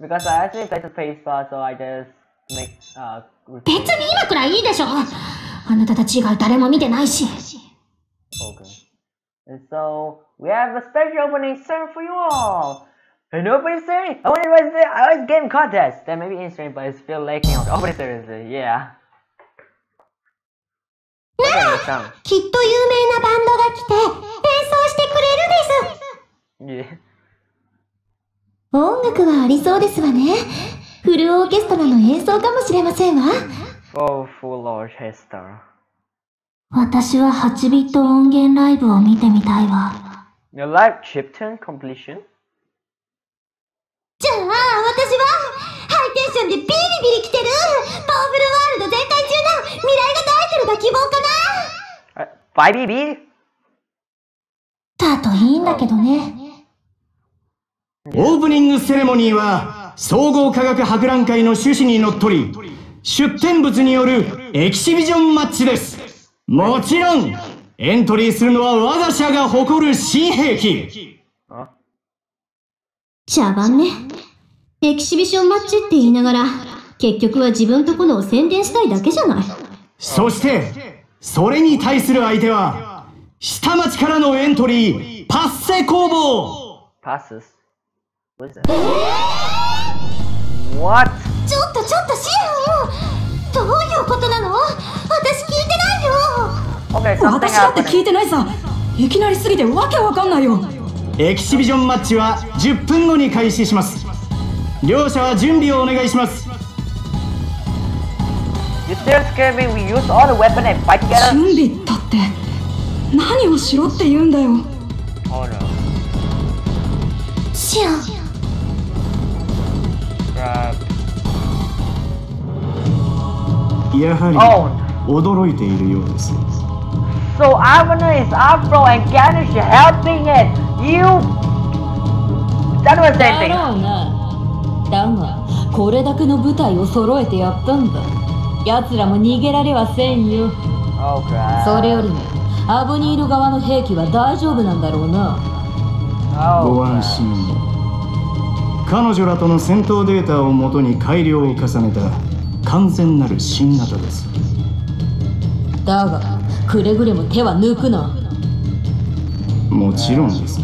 [SPEAKER 1] Because I actually played the face part, so I just make uh.
[SPEAKER 8] 別に今くらいいいでしょあなたたち以外誰も見てないし
[SPEAKER 1] Okay. And so we have a special opening ceremony for you all. An opening ceremony. I want to say I always game contest. That may be in stream, but it's still lacking on the opening ceremony. Yeah. The sound.
[SPEAKER 8] きっと有名なバンドが来て演奏してくれるです
[SPEAKER 1] Yeah.
[SPEAKER 8] 音楽はありそうですわねフルオーケストラの演奏かもしれませんわ
[SPEAKER 1] Oh, full orchestra.
[SPEAKER 8] 私は8ビット音源ライブを見てみたいわ.じゃあ私はハイテンションでビリビリ来てるパワフルワールド全開中な未来型アイドルが希望かな
[SPEAKER 1] Uh, 5BB?
[SPEAKER 8] たっといいんだけどね。
[SPEAKER 10] オープニングセレモニーは総合科学博覧会の趣旨にのっとり出展物によるエキシビジョンマッチですもちろんエントリーするのは我が社が誇る新兵器
[SPEAKER 8] 茶番ね。エキシビションマッチって言いながら、結局は自分とこのを宣伝したいだけじゃない。
[SPEAKER 10] そしてそれに対する相手は下町からのエントリーパッセ工房
[SPEAKER 1] Passes? What is that? What?
[SPEAKER 8] ちょっとちょっとシアンどういうことなの？私聞
[SPEAKER 7] 私だって聞.いてないさいきなりすぎてわけわかんないよ
[SPEAKER 10] エキシビジョンマッチは10分後に開始します両者は準備をお願いします
[SPEAKER 1] You still screaming? We use all the weapon and fight together?
[SPEAKER 7] 準備だって何をしろって言うんだよ
[SPEAKER 1] Oh no.
[SPEAKER 8] シ.
[SPEAKER 10] やはり
[SPEAKER 1] Oh.
[SPEAKER 10] 驚いているようです
[SPEAKER 1] So Avana is Afro and Ganesh helping it. You. That was
[SPEAKER 7] だ
[SPEAKER 1] anything.
[SPEAKER 7] ろうなだがこれだけの部隊を揃えてやったんだ奴らも逃げられはせんよ
[SPEAKER 1] Oh crap.
[SPEAKER 7] それよりもアブニール側の兵器は大丈夫なんだろうな
[SPEAKER 1] Oh.
[SPEAKER 10] ご安.心を彼女らとの戦闘データをもとに改良を重ねた完全なる新型です
[SPEAKER 7] だがくれぐれも手は抜くな
[SPEAKER 10] もちろんです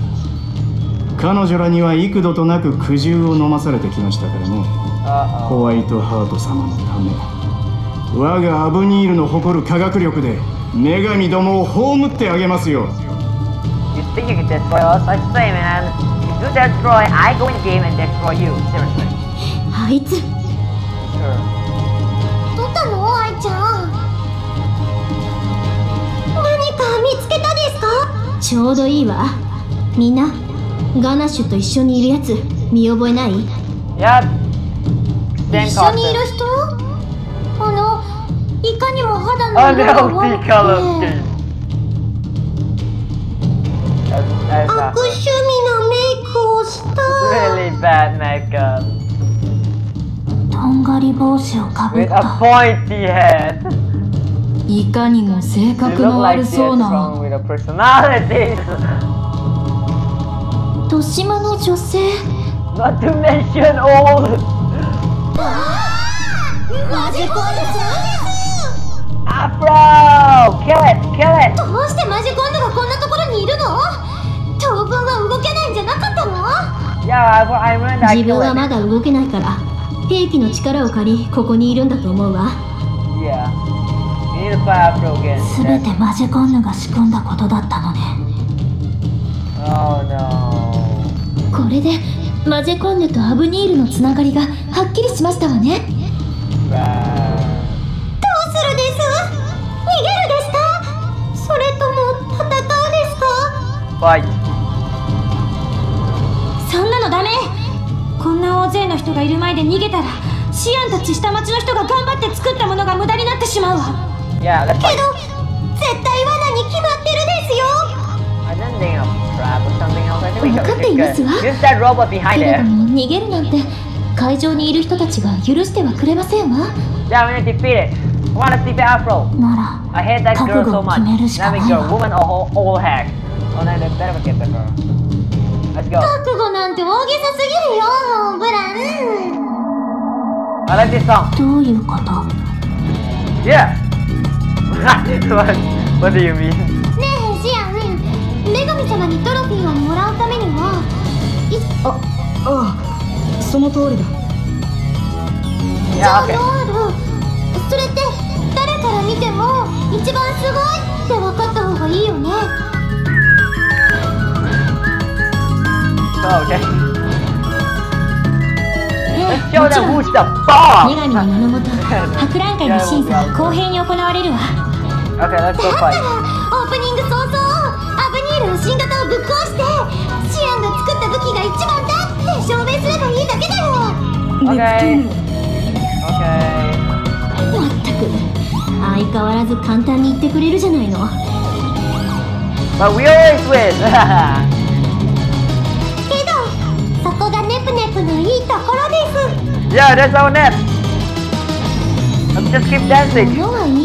[SPEAKER 10] 彼女らには幾度となく苦渋を飲まされてきましたからね
[SPEAKER 1] Uh
[SPEAKER 10] ホワイトハート様のため我がアブニールの誇る科学力で女神どもを葬ってあげますよ
[SPEAKER 1] oh. You think you can destroy us? I say, man. If you destroy, I go in game and destroy you. Seriously.
[SPEAKER 8] あいつ
[SPEAKER 1] Sure.
[SPEAKER 8] どうしたの？アイちゃん見つけたですか？ちょうどいいわみんなガナッシュと一緒にいるやつ見覚えない
[SPEAKER 1] ？Yep. Same
[SPEAKER 8] 一緒にいる.人？あのいかにも肌
[SPEAKER 1] Oh
[SPEAKER 8] の色が悪くて悪趣味なメイクをした
[SPEAKER 1] really bad makeup.
[SPEAKER 8] とんがり帽子をかぶっ
[SPEAKER 1] With a
[SPEAKER 8] た
[SPEAKER 1] pointy head.
[SPEAKER 7] いかにも性格の悪そうな。
[SPEAKER 8] 豊島 の女性。どうしてマジコンヌがこんなところにいるの？動けないんじゃなかったの？自分はまだ動けないから、兵器の力を借り、ここにいるんだと思うわ。全てマジコンヌが仕組んだことだったのね。
[SPEAKER 1] Oh no.
[SPEAKER 8] これでマジコンヌとアブニールのつながりがはっきりしましたわね.どうするです？逃げるですか？それとも戦うですか
[SPEAKER 1] ？Fight.
[SPEAKER 8] そんなのダメ。こんな大勢の人がいる前で逃げたらシアンたち下町の人が頑張って作ったものが無駄になってしまうわ
[SPEAKER 1] Yeah, fight.
[SPEAKER 8] ど絶対罠に決まってるですよ
[SPEAKER 1] think of trap or something else. I think we
[SPEAKER 8] 分かっていますわ
[SPEAKER 1] Use that robot behind
[SPEAKER 8] けれど
[SPEAKER 1] there.
[SPEAKER 8] も逃げるなんて会場にいる人たちが許してはくれませんわ
[SPEAKER 1] Yeah, we need to defeat it. I wanna see the Afro.
[SPEAKER 8] な
[SPEAKER 1] I hate that girl so
[SPEAKER 8] 覚悟を
[SPEAKER 1] much.
[SPEAKER 8] 決めるしか
[SPEAKER 1] Let
[SPEAKER 8] ない
[SPEAKER 1] me
[SPEAKER 8] わ
[SPEAKER 1] go, woman or whole- old hack. Oh no, they better get the girl. Let's go.
[SPEAKER 8] ら覚悟なんて大げさすぎるよブラン
[SPEAKER 1] I like this song.
[SPEAKER 8] どういうこと
[SPEAKER 1] Yeah. What, what do you mean?
[SPEAKER 8] ねえシアン女神様にトロフィーをもらうためにはい
[SPEAKER 7] あああその通りだ。
[SPEAKER 1] Yeah, okay.
[SPEAKER 8] あるそれって誰から見ても一番すごいって分かった方がいいよね。
[SPEAKER 1] Oh, okay.
[SPEAKER 8] え
[SPEAKER 1] Let's show
[SPEAKER 8] もち
[SPEAKER 1] them
[SPEAKER 8] ろん。
[SPEAKER 1] who's the boss.
[SPEAKER 8] 女神の名のもと博覧会の審査は公平に行われるわ
[SPEAKER 1] Okay, let's go fight.
[SPEAKER 8] らオープニング早々アブニールの新型をぶっ壊してシアンが作った武器が一番だって証明すればいいだけだよ
[SPEAKER 7] ネプチューン
[SPEAKER 1] Okay.
[SPEAKER 8] まったく相変わらず簡単に言ってくれるじゃないの
[SPEAKER 1] But we always win.
[SPEAKER 8] けどそこがネプネプのいいところです
[SPEAKER 1] yeah, there's our net. Let's just keep dancing.
[SPEAKER 8] 物は言い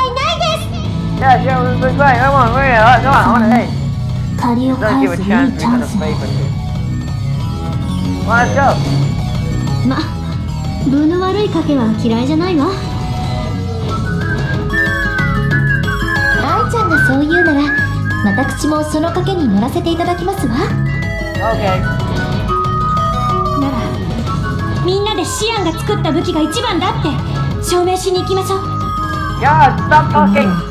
[SPEAKER 1] Yeah, yeah, let's let's fight. Come on, it. on, Come on, I want to hit. Don't
[SPEAKER 8] 返
[SPEAKER 1] give
[SPEAKER 8] す
[SPEAKER 1] a
[SPEAKER 8] いい
[SPEAKER 1] chance.
[SPEAKER 8] チ
[SPEAKER 1] We're
[SPEAKER 8] ャン
[SPEAKER 1] gonna
[SPEAKER 8] ス
[SPEAKER 1] play
[SPEAKER 8] ね
[SPEAKER 1] for two. Come on, let's go.
[SPEAKER 8] ま分の悪い賭けは嫌いじゃないわ愛ちゃんがそう言うなら私もその賭けに乗らせていただきますわ
[SPEAKER 1] Okay.
[SPEAKER 8] ならみんなでシアンが作った武器が一番だって証明しに行きましょう
[SPEAKER 1] God, stop talking.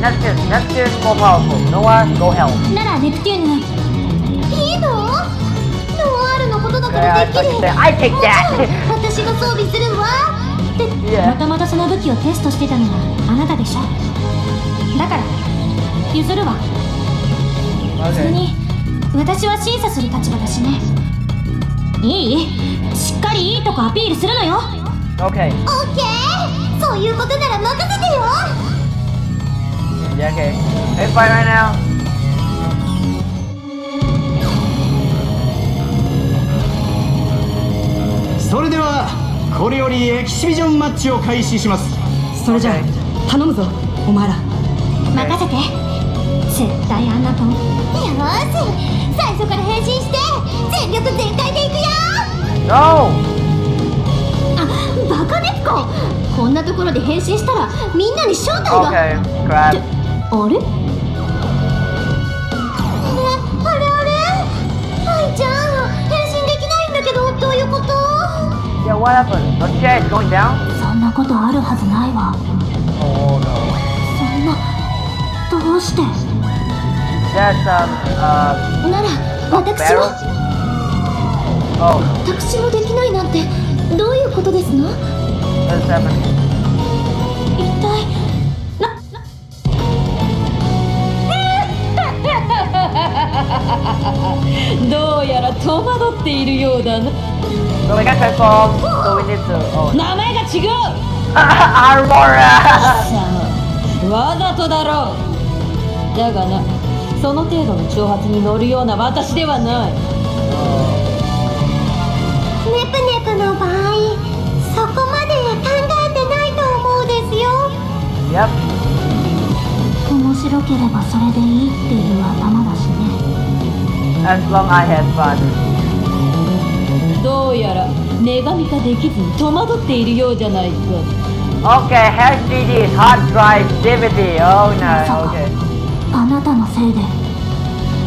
[SPEAKER 1] Neptune, Neptune more powerful. Noah, go hell.
[SPEAKER 8] ならネプテューヌいいのノワールのことだからできる
[SPEAKER 1] I take that.
[SPEAKER 8] 私が装備するわって
[SPEAKER 1] yeah.
[SPEAKER 8] ともとその武器をテストしてたのはあなたでしょだから譲るわそれ
[SPEAKER 1] Okay.
[SPEAKER 8] に私は審査する立場だしねいいしっかりいいとこアピールするのよ
[SPEAKER 1] Okay.
[SPEAKER 8] オッケーそういうことなら任せてよ
[SPEAKER 1] Yeah, okay. Hey, fight right now.
[SPEAKER 10] それではこれよりエキシビジョンマッチを開始します。
[SPEAKER 7] それじゃあ頼むぞお前ら。
[SPEAKER 8] 任せて。絶対あんなとよーし最初から変身して全力全開でいくよ。
[SPEAKER 1] No!
[SPEAKER 8] あバカネプコこんなところで変身したらみんなに正体が。
[SPEAKER 1] Okay.
[SPEAKER 8] あれ？ねあれ？あれ？アイちゃん変身できないんだけどどういうこと
[SPEAKER 1] ？yeah, what happened? Your head going down?
[SPEAKER 8] そんなことあるはずないわ、
[SPEAKER 1] oh, no.
[SPEAKER 8] そんなどうして
[SPEAKER 1] ？That's, um, uh,
[SPEAKER 8] なら私も、
[SPEAKER 1] oh.
[SPEAKER 8] 私もできないなんてどういうことですの
[SPEAKER 1] ？What's happening?
[SPEAKER 7] どうやら戸惑っているようだな。
[SPEAKER 1] oh.
[SPEAKER 7] 名前が違う。あわざとだろう。だがなその程度の挑発に乗るような私ではない。
[SPEAKER 8] ネプネプの場合そこまで考えてないと思うですよ。
[SPEAKER 1] Yep.
[SPEAKER 8] 面白ければそれでいいっていう頭だし。ね
[SPEAKER 1] As long I had fun.
[SPEAKER 7] どうやら女神化できずに戸惑っているようじゃないか
[SPEAKER 1] Okay, HDD is hard drive DVD. Oh no, okay.
[SPEAKER 8] あなたのせいで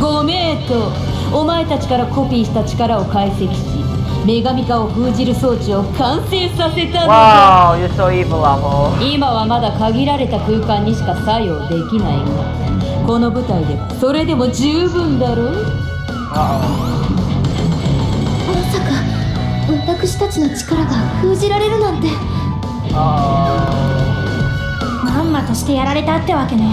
[SPEAKER 7] ご名答お前たちからコピーした力を解析し女神化を封じる装置を完成させたのだ
[SPEAKER 1] Wow, you're so evil, Amo.
[SPEAKER 7] 今はまだ限られた空間にしか作用できないがこの舞台ではそれでも十分だろう.
[SPEAKER 8] まさか私たちの力が封じられるなんて.まんまとしてやられたってわけね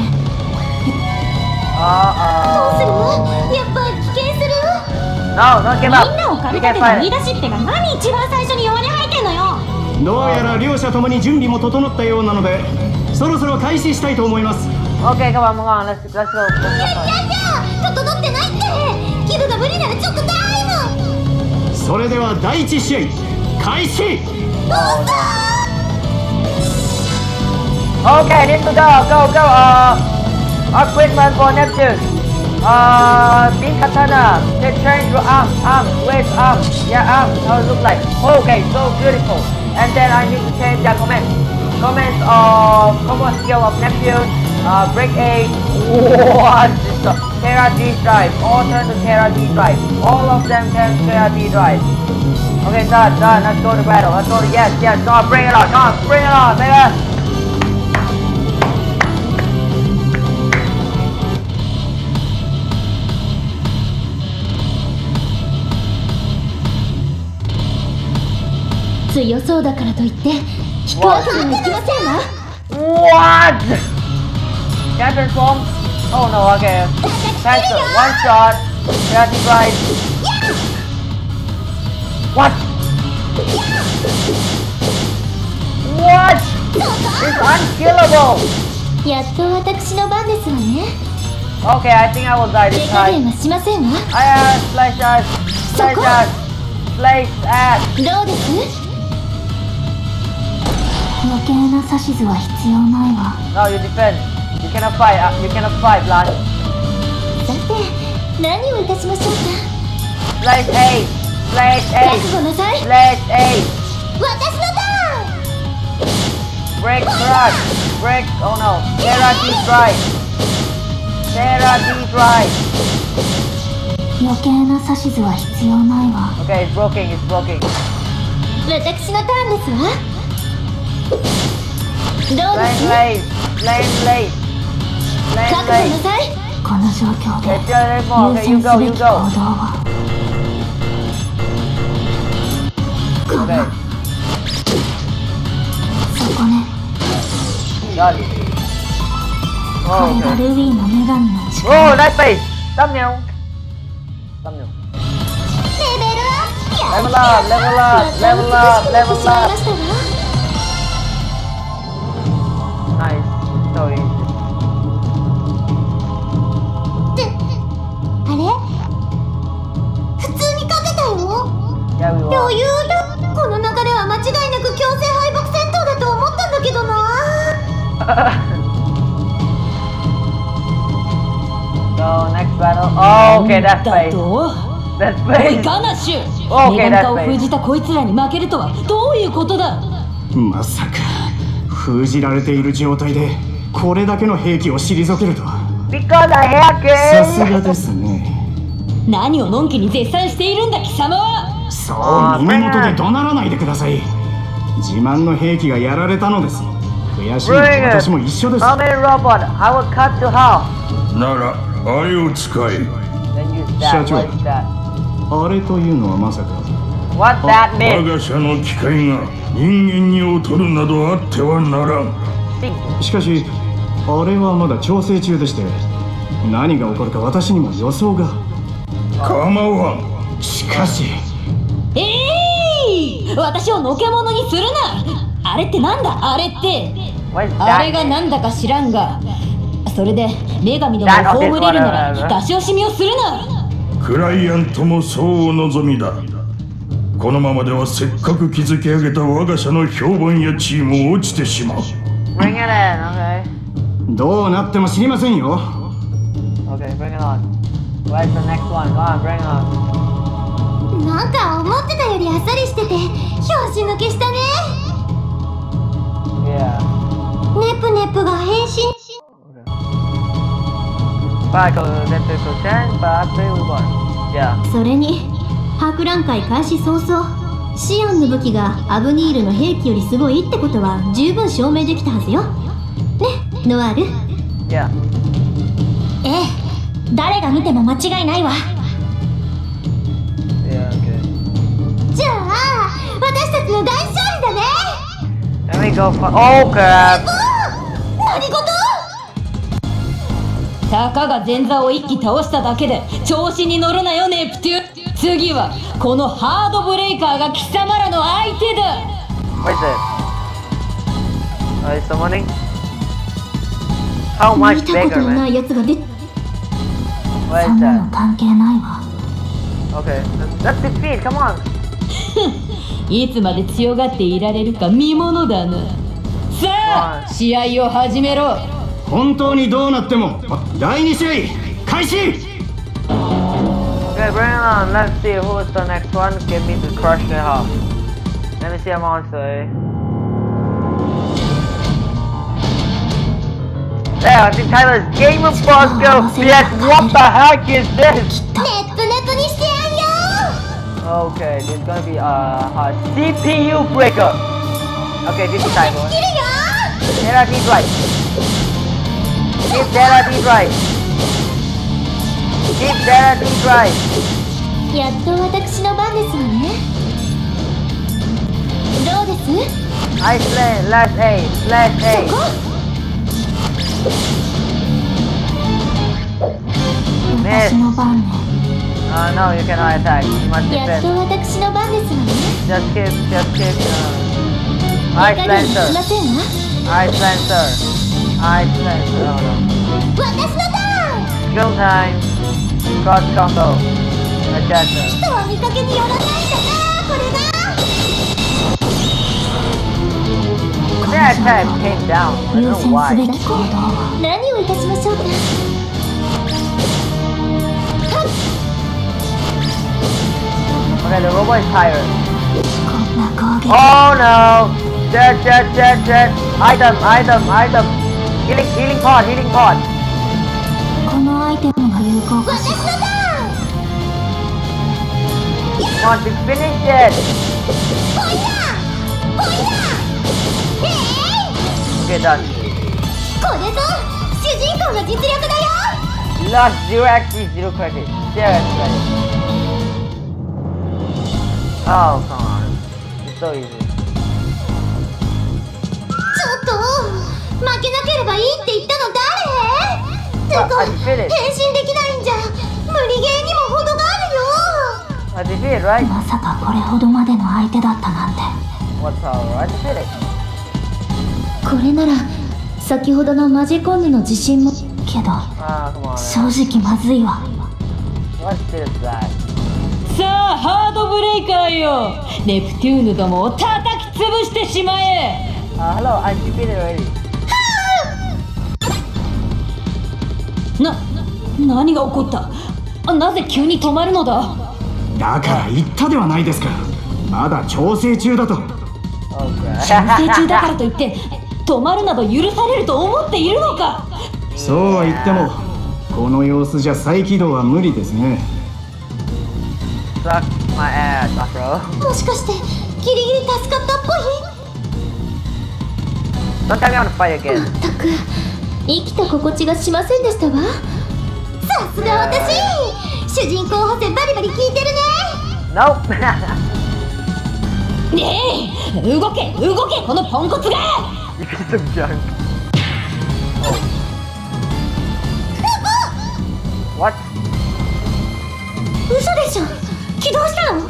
[SPEAKER 1] Uh-oh.
[SPEAKER 8] やっぱ危険する
[SPEAKER 1] No, don't give
[SPEAKER 8] みん.なを駆り立てた言い.出しっぺが何一番最初に弱音吐いてんのよ
[SPEAKER 10] どうやら両者ともに準備も整ったようなのでそろそろ開始したいと思います
[SPEAKER 1] Okay, come on, move on. Let's let's go. Let's go.
[SPEAKER 8] ルが無理ならちょっとタイム
[SPEAKER 10] それでは第一試合開始
[SPEAKER 1] Okay, need to go, go, go. Uh, a quick run for Neptune. Uh, big katana. Then turn into arm, arm, waist, arm. Yeah, arm. How it look like? Okay, so beautiful. And then I need to change the comment. Comments of combo skill of Neptune. Uh, break A. What? This is Terra D drive. All turn to Terra D drive. All of them turn to Terra D drive. Okay, done, done. Let's go to battle. Let's go to yes, yes. Come on, bring it on. Come on, bring it on, baby.
[SPEAKER 6] -強そうだからといって引くわけにもいきませんわ
[SPEAKER 1] What? Can transform? Oh no, okay. That's a one shot. Gravity drive. What? What? It's unkillable.
[SPEAKER 6] やっと私の番ですわね
[SPEAKER 1] Okay, I think I will die
[SPEAKER 6] 手
[SPEAKER 1] this
[SPEAKER 6] 加減
[SPEAKER 1] time.
[SPEAKER 6] はしませんわ
[SPEAKER 1] I have slice ass. Slice
[SPEAKER 6] So
[SPEAKER 1] ass. Slice ass.
[SPEAKER 6] どうです余計な指図は必要ないわ
[SPEAKER 1] No, you defend. You cannot fight. Uh, you cannot fight, Blanche.
[SPEAKER 6] さて何をいたしましょう
[SPEAKER 1] Slice A. Slice
[SPEAKER 6] か
[SPEAKER 1] A.
[SPEAKER 6] 覚悟なさい
[SPEAKER 1] Slice A.
[SPEAKER 6] 私のタ
[SPEAKER 1] Break crush. Break. Oh no. Terra D drive. Terra D drive.
[SPEAKER 6] ーン余計な指図は必要ないわ
[SPEAKER 1] Okay, it's broken. It's broken.
[SPEAKER 6] 私のターンですわどうで
[SPEAKER 1] Lane
[SPEAKER 6] す
[SPEAKER 1] lane. Lane lane.
[SPEAKER 6] 覚悟な
[SPEAKER 1] lane.
[SPEAKER 6] さいこの状況で.優先す.べき行動こね
[SPEAKER 1] Got it.
[SPEAKER 6] こ
[SPEAKER 1] Oh,
[SPEAKER 6] れが.ルビーの女神の
[SPEAKER 1] Oh,
[SPEAKER 6] 力
[SPEAKER 1] up, level up, level up.
[SPEAKER 6] 余.裕だこの中では間違いなく強制敗北戦闘だと思ったんだけどな
[SPEAKER 1] so next battle. Oh, okay.
[SPEAKER 7] ガナッシュ
[SPEAKER 1] Okay,
[SPEAKER 7] を封じたこいつらに負けるとはどういうことだ？
[SPEAKER 10] まさか封じられている状態でこれだけの兵器を退けるとはさすが.ですね
[SPEAKER 7] 何をのんきに絶賛しているんだ貴様は
[SPEAKER 10] そう耳元で怒鳴らないでください自慢の兵器がやられたのです悔しい私も.一緒です.
[SPEAKER 11] ならあれを使え
[SPEAKER 1] is that?
[SPEAKER 10] あれというのはまさか
[SPEAKER 1] What that
[SPEAKER 11] 我
[SPEAKER 1] mean?
[SPEAKER 11] が社の機械が人間に劣るなどあってはならん.
[SPEAKER 10] しかしあれはまだ調整中でして何が起こるか私にも予想が
[SPEAKER 11] 構わん
[SPEAKER 10] しかし
[SPEAKER 7] 私をのけ者にするなあれってなんだ？あれってあれ?がなんだか知らんがそれで女神の
[SPEAKER 1] だ
[SPEAKER 7] 魔を葬れるな
[SPEAKER 1] だ
[SPEAKER 7] ら出し惜しみをするな
[SPEAKER 11] クライアントもそうお望みだこのままではせっかく築き上げた我が社の評判や地位も落ちてしまう
[SPEAKER 1] Bring it in. Okay.
[SPEAKER 10] どうなっても知りませんよ
[SPEAKER 1] Okay, bring it on. Where's the next one? Go on, bring it on.
[SPEAKER 6] なんか思ってたよりあっさりしてて拍子抜けしたね
[SPEAKER 1] Yeah.
[SPEAKER 6] ネプネプが変身.それに博覧会開始早々シアンの武器がアブニールの兵器よりすごいってことは十分証明できたはずよねノアール
[SPEAKER 1] Yeah.
[SPEAKER 6] ええ誰が見ても間違いないわじゃあ私たちの大勝利だね
[SPEAKER 1] Then we go for Oh crap!
[SPEAKER 6] 何事
[SPEAKER 7] たかが前座を一気倒しただけで調子に乗るなよネプテューン次はこのハードブレイカーが貴様らの相手だ
[SPEAKER 1] What is it? Oh, it's summoning? How
[SPEAKER 6] 見
[SPEAKER 1] much
[SPEAKER 6] たこと
[SPEAKER 1] bigger,
[SPEAKER 6] のな
[SPEAKER 1] man?
[SPEAKER 6] いやつが出
[SPEAKER 1] What
[SPEAKER 6] そ
[SPEAKER 1] is
[SPEAKER 6] んなの
[SPEAKER 1] that?
[SPEAKER 6] 関係ないわ
[SPEAKER 1] Okay, let's defeat, come on!
[SPEAKER 7] いつまで強がっていられるか見ものだなさ
[SPEAKER 1] はい
[SPEAKER 7] あ試合を始めろ
[SPEAKER 10] 本当にどうなっても第2試合開始
[SPEAKER 1] Okay, bring it on. Let's see who's the next one. Give me the crush the half. Let me see a monster. There, I think Tyler's Game of Bosco. Yes, what the heck is this?
[SPEAKER 6] よ
[SPEAKER 1] Okay, there's gonna be a, a CPU breaker. Okay, this is Tyler.
[SPEAKER 6] 切るよ
[SPEAKER 1] Data beat right. Keep data beat right. Keep data beat right.
[SPEAKER 6] やっと私の番ですわねどうです
[SPEAKER 1] I slay, last A, last
[SPEAKER 6] そ
[SPEAKER 1] A.
[SPEAKER 6] こ
[SPEAKER 1] Miss.
[SPEAKER 6] 私の番ね
[SPEAKER 1] uh, no, you cannot attack. You must defend. Just keep, just keep. Uh,
[SPEAKER 6] I planter.
[SPEAKER 1] I planter. I planter. Oh no. Drill time. Cross combo.
[SPEAKER 6] Adjuster.
[SPEAKER 1] That attack came down. I don't know why. Okay, the robot is tired.
[SPEAKER 6] こんな攻撃
[SPEAKER 1] Oh no! Jet, jet, jet, jet! Item, item, item! Healing, healing pod, healing pod!
[SPEAKER 6] このアイテムが有効かしら私のタ
[SPEAKER 1] Want to finish it!
[SPEAKER 6] ーンポイだポイだえ
[SPEAKER 1] Okay, done.
[SPEAKER 6] いこれぞ主人公の実力だよ
[SPEAKER 1] Lost zero XP, zero credit. Zero credit. Oh, come on. It's so easy.
[SPEAKER 6] ちょっと負けなければいいって言ったの誰？すごい
[SPEAKER 1] I did it.
[SPEAKER 6] 変身できないんじゃ無理ゲーにも程があ
[SPEAKER 1] I defeated, right?
[SPEAKER 6] るよまさかこれほどまでの相手だったなんてこれなら先ほどのマジコンヌの自信もけど
[SPEAKER 1] Ah,
[SPEAKER 6] 正直まずいわ
[SPEAKER 1] What's this?
[SPEAKER 7] さあハードブレイカーよ。ネプテューヌどもを叩き潰してしまえ。
[SPEAKER 1] Uh, hello, I defeated already.
[SPEAKER 7] な何が起こった？なぜ急に止まるのだ？
[SPEAKER 10] だから言ったではないですか。まだ調整中だと。
[SPEAKER 1] Oh,
[SPEAKER 7] 調.整中だからといって止まるなど許されると思っているのか？
[SPEAKER 10] そうは言ってもこの様子じゃ再起動は無理ですね
[SPEAKER 1] Suck my ass, bro.
[SPEAKER 6] もしかしてギリギリ助かったっぽい
[SPEAKER 1] Don't tell me to fight again.
[SPEAKER 6] まったく生きた心地がしませんでしたわさすが私主人公補正バリバリ効いてるね
[SPEAKER 1] Nope.
[SPEAKER 7] ねえ動け動けこのポンコツが
[SPEAKER 1] you piece of junk. What?
[SPEAKER 6] 嘘でしょ起動したの?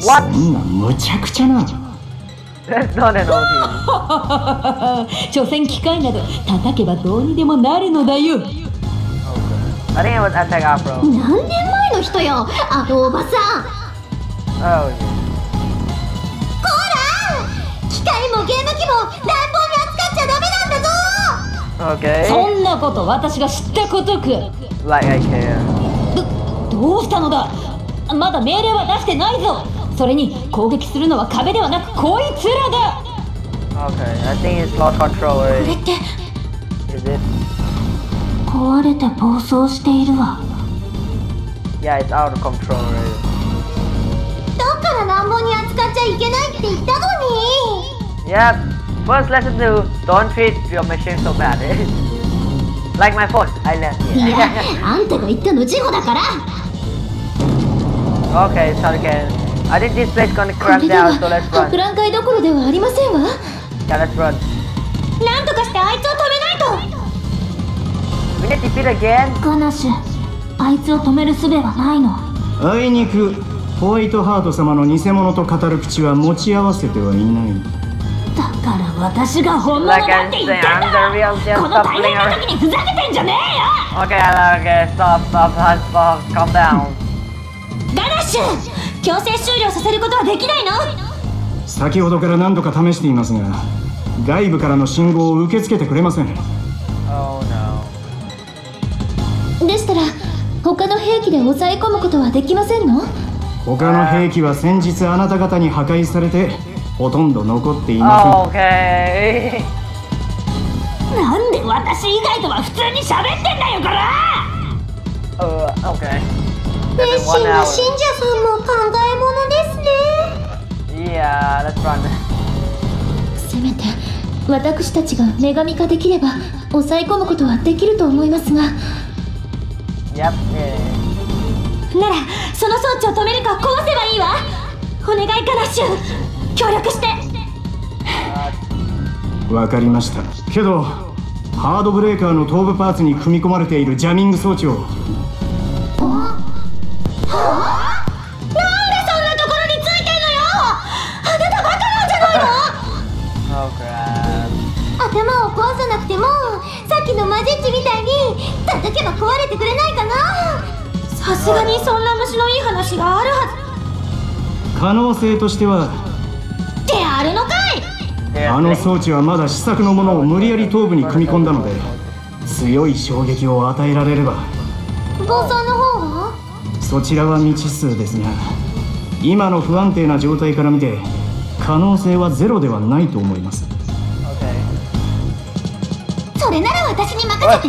[SPEAKER 10] そんな無茶苦茶な
[SPEAKER 1] That's not an OP.
[SPEAKER 7] 所詮機械など叩けばどうにでもなるのだよ
[SPEAKER 1] I think it was Attack Afro.
[SPEAKER 6] 何年前の人よ？あのおばさん
[SPEAKER 1] Oh, yeah.
[SPEAKER 6] こら機械もゲーム機も乱暴に扱っちゃダメなんだぞ
[SPEAKER 1] Okay.
[SPEAKER 7] そんなこと私が知ったことく
[SPEAKER 1] Like I care.
[SPEAKER 7] どうしたのだ？まだ命令は出してないぞそれに攻撃するのは壁ではなくこいつらだ
[SPEAKER 1] Okay, I think it's lost control
[SPEAKER 6] これ.って
[SPEAKER 1] Is it?
[SPEAKER 6] 壊れて暴走しているわ
[SPEAKER 1] Yeah, it's out of control already.
[SPEAKER 6] だから乱暴に扱っちゃいけないって言ったのに
[SPEAKER 1] Yep. First lesson two, don't treat your machine so bad. like my phone, I left
[SPEAKER 6] い.やあんたが言ったの事故だから
[SPEAKER 1] okay, again. I think this place gonna
[SPEAKER 6] こ
[SPEAKER 1] crash down, so let's
[SPEAKER 6] 博
[SPEAKER 1] run.
[SPEAKER 6] 覧会どころではありませんわ
[SPEAKER 1] Yeah, let's run.
[SPEAKER 6] なんとかしてあいつを止めないと
[SPEAKER 1] We need to defeat again?
[SPEAKER 6] ガナッシュあいつを止める術はないの
[SPEAKER 10] あいにくホワイトハート様の偽物と語る口は持ち合わせてはいない
[SPEAKER 6] だから私が本物だって言ってんだ.この大変な.時にふざけてんじゃね
[SPEAKER 1] Okay, okay, stop, stop, stop, stop, calm down.
[SPEAKER 6] えよガナッシュ強制終了させることはできないの？
[SPEAKER 10] 先ほどから何度か試していますが外部からの信号を受け付けてくれません
[SPEAKER 1] Oh no.
[SPEAKER 6] でしたら他の兵器で抑え込むことはできませんの？
[SPEAKER 10] 他の兵器は先日あなた方に破壊されてほとんど残っていま
[SPEAKER 1] Okay.
[SPEAKER 7] なんで私以外とは普通に喋ってんだよこら
[SPEAKER 1] Uh, okay.
[SPEAKER 6] 熱
[SPEAKER 1] One
[SPEAKER 6] 心な.信者さんも考えものですね
[SPEAKER 1] Yeah, let's run.
[SPEAKER 6] せめて私たちが女神化できれば抑え込むことはできると思いますが
[SPEAKER 1] Yep. Yeah.
[SPEAKER 7] ならその装置を止めるか壊せばいいわお願いかナッシュ協力して
[SPEAKER 10] すわかりましたけどハードブレーカーの頭部パーツに組み込まれているジャミング装置を
[SPEAKER 7] すがにそんな虫のいい話があるは
[SPEAKER 10] 可能性としては。
[SPEAKER 7] ずってあるのかい?
[SPEAKER 10] あの装置はまだ試作のものを無理やり頭部に組み込んだので強い衝撃を与えられれば。
[SPEAKER 6] 暴走の方は？
[SPEAKER 10] そちらは未知数ですが今の不安定な状態から見て可能性はゼロではないと思います.
[SPEAKER 6] それなら私に任せて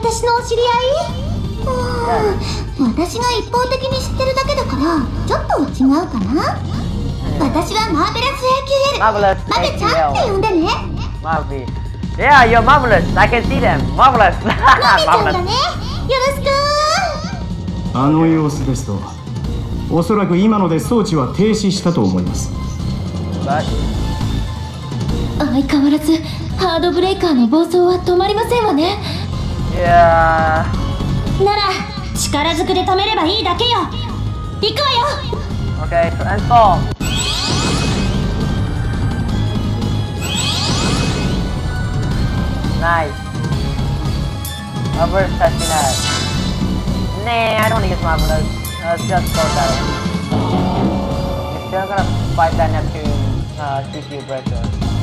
[SPEAKER 6] 私のお知り合い？うーん私が一方的に知ってるだけだからちょっと違うかな？私はマーベラス AQL
[SPEAKER 1] マーベラス
[SPEAKER 6] マベちゃんって呼んでね
[SPEAKER 1] Marvel. Yeah, you're marvelous. I can see them. Marvelous.
[SPEAKER 6] マベちゃんだ
[SPEAKER 1] marvelous.
[SPEAKER 6] ねよろしく
[SPEAKER 10] あの様子ですとおそらく今ので装置は停止したと思います
[SPEAKER 6] 相変わらずハードブレーカーの暴走は止まりませんわね
[SPEAKER 1] yeah.
[SPEAKER 7] なら力ずくで止めればいいだけよ行くわよ
[SPEAKER 1] Okay, transform. Nice. Reverse testing that. Nah, I don't think it's marvelous. Let's just go that way. You're still gonna fight that Neptune uh, CPU breaker.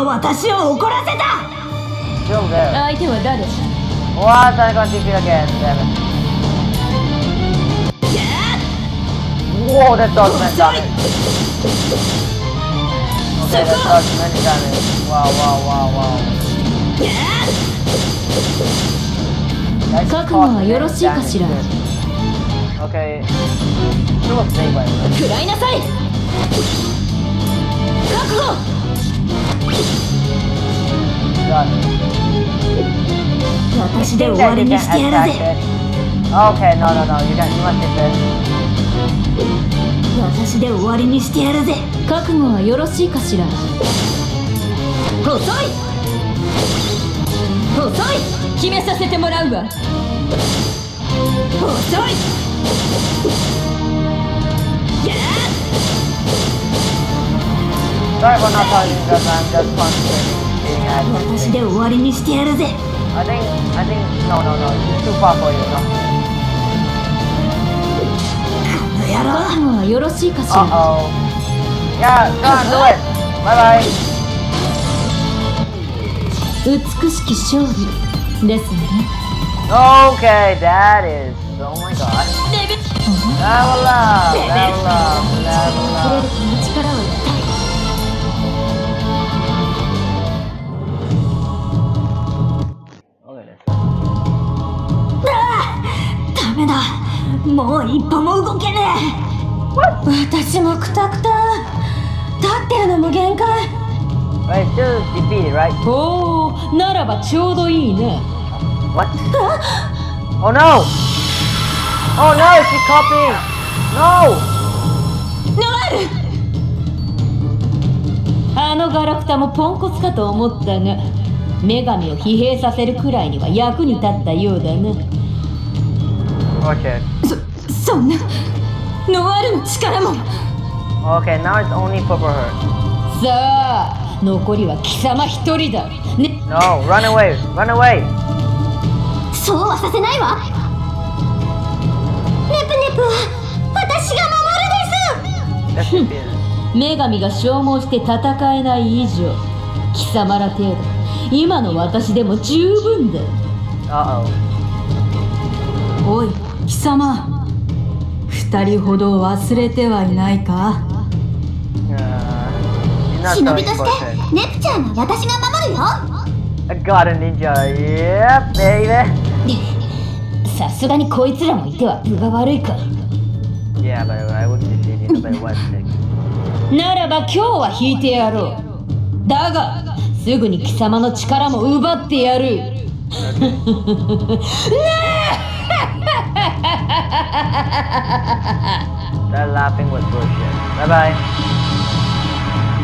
[SPEAKER 7] 今私を怒らせた。相手は誰？
[SPEAKER 1] だおお、デッドアスメンタル。デッドアスメンタル。わわわわわ
[SPEAKER 2] 覚悟はよろしいかしら。
[SPEAKER 1] OK
[SPEAKER 7] 食らいなさい。覚悟。私で終わ
[SPEAKER 1] that
[SPEAKER 7] り
[SPEAKER 1] you
[SPEAKER 7] にしてやるぜ
[SPEAKER 1] it. Okay, no, no, no. You can. You must hit this.
[SPEAKER 7] 私で終わりにしてやるぜ
[SPEAKER 2] 覚悟はよろしいかしら
[SPEAKER 7] 遅い遅い決めさせてもらうわ遅いや
[SPEAKER 1] Sorry for not telling you guys. I'm just concentrating at
[SPEAKER 7] 私で終わりにしてやるぜ。やろ
[SPEAKER 2] うもうよろしいかしら。
[SPEAKER 1] やあ、どうバイバイ。
[SPEAKER 2] 美しき勝利ですね。
[SPEAKER 1] OK、that is. Oh my god. Level up! Level up! Level up!
[SPEAKER 7] だもう一歩も動けねえ私もクタクタ立ってるのも限界
[SPEAKER 1] Right, still defeated, right?
[SPEAKER 7] おおならばちょうどいいね
[SPEAKER 1] What? Oh no! Oh no, she's copying! No!
[SPEAKER 8] あのガラクタもポンコツかと思ったが女神を疲弊させるくらいには役に立ったようだな
[SPEAKER 1] Okay.
[SPEAKER 8] そんなノワールの力も
[SPEAKER 1] Okay, now it's only for her.
[SPEAKER 8] さあ残りは貴様一人だね
[SPEAKER 1] No, run away! Run away!
[SPEAKER 6] そうはさせないわネプネプは私が守るです.
[SPEAKER 8] 女神が消耗して戦えない以上貴様ら程度今の私でも十分だ
[SPEAKER 1] Uh oh.
[SPEAKER 8] おい貴様二人ほど忘れてはいないか
[SPEAKER 1] ？Uh,
[SPEAKER 6] 忍びとし.てネプちゃんは私が守るよ
[SPEAKER 1] got a ninja. Yep, baby.
[SPEAKER 8] さすがにこいつらもいては分が悪いか
[SPEAKER 1] Yeah, but I wouldn't but what six?
[SPEAKER 8] ならば今日は引いてやろうだがすぐに貴様の力も奪ってやる
[SPEAKER 1] That laughing was bullshit. Bye bye.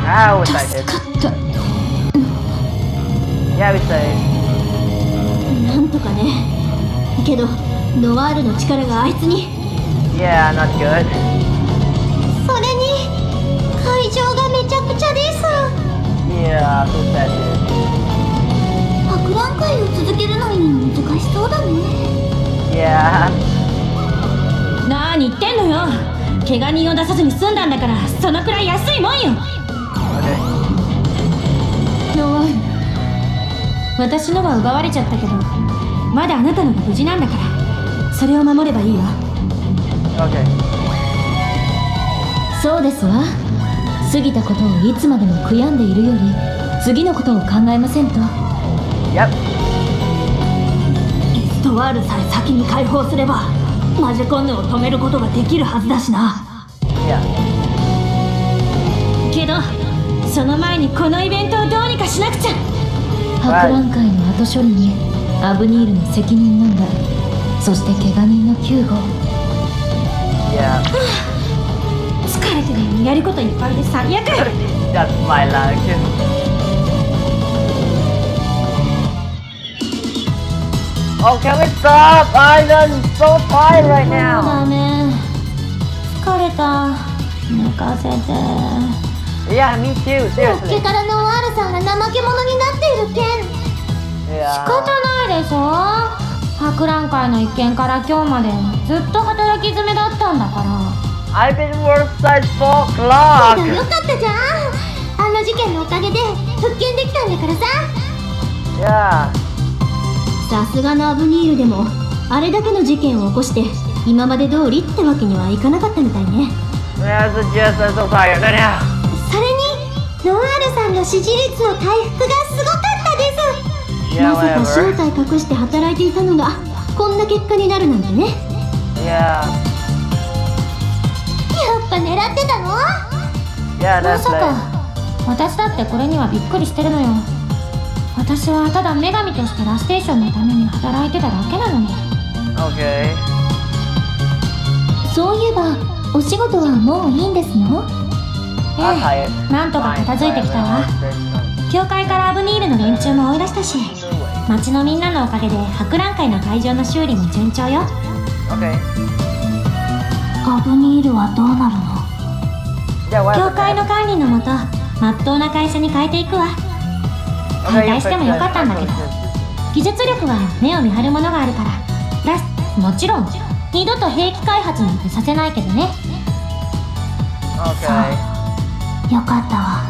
[SPEAKER 1] Now it's like
[SPEAKER 6] 助
[SPEAKER 1] it.
[SPEAKER 6] かった
[SPEAKER 1] Yeah, we say.
[SPEAKER 6] なんとかねけどノワールの力があいつに
[SPEAKER 1] Yeah, not good.
[SPEAKER 6] それに会場がめちゃくちゃです
[SPEAKER 1] Yeah, so sad.
[SPEAKER 6] 博覧会を続けるのに難しそうだね
[SPEAKER 1] Yeah.
[SPEAKER 8] 何言ってんのよ怪我人を出さずに済んだんだからそのくらい安いもんよ
[SPEAKER 1] Okay.
[SPEAKER 8] ノワール私のは奪われちゃったけどまだあなたのが無事なんだからそれを守ればいいわ
[SPEAKER 1] Okay.
[SPEAKER 12] そうですわ過ぎたことをいつまでも悔やんでいるより次のことを考えませんと
[SPEAKER 1] Yep.
[SPEAKER 8] エストワールさえ先に解放すればマジコンヌを止めることができるはずだしな.けどその前にこのイベントをどうにかしなくちゃ。
[SPEAKER 12] 博覧会の後処理にアブニールの責任なんだ。そして怪我人の救護。
[SPEAKER 1] Yeah.
[SPEAKER 8] 疲れてるのにやることいっぱいで最悪。
[SPEAKER 1] That's my luck. Oh, can we stop? I'm so tired right now.
[SPEAKER 8] だね疲れた寝かせて
[SPEAKER 1] Yeah, me too.
[SPEAKER 6] そっ
[SPEAKER 1] Seriously.
[SPEAKER 6] けからノワールさんが怠け者になっている件.
[SPEAKER 8] 仕方ないでしょ？博覧会の一件から今日までずっと働き詰めだったんだから
[SPEAKER 1] I've been work since 4
[SPEAKER 6] けど
[SPEAKER 1] o'clock.
[SPEAKER 6] よかったじゃんあの事件のおかげで復権できたんだからさ
[SPEAKER 1] Yeah.
[SPEAKER 6] さすがのアブニールでもあれだけの事件を起こして今まで通りってわけにはいかなかったみたいね.それにノワールさんの支持率の回復がすごかったですまさか.正体隠して働いていたのがこんな結果になるなんてね.やっぱ狙ってたの？
[SPEAKER 8] まさ.か私だってこれにはびっくりしてるのよ私はただ女神としてラステーションのために働いてただけなのに
[SPEAKER 1] Okay.
[SPEAKER 6] そういえばお仕事はもういいんですの？
[SPEAKER 8] え.えなんとか片付いてきたわ.教会からアブニールの連中も追い出したし町のみんなのおかげで博覧会の会場の修理も順調よ
[SPEAKER 1] Okay.
[SPEAKER 8] アブニールはどうなるの？教?会の管理のもとまっとうな会社に変えていくわ
[SPEAKER 1] You
[SPEAKER 8] 体してもよ.かったんだけど技術力は目を見張るものがあるからラスもちろん二度と兵器開発なんてさせないけどね
[SPEAKER 1] Okay.
[SPEAKER 8] よかったわ.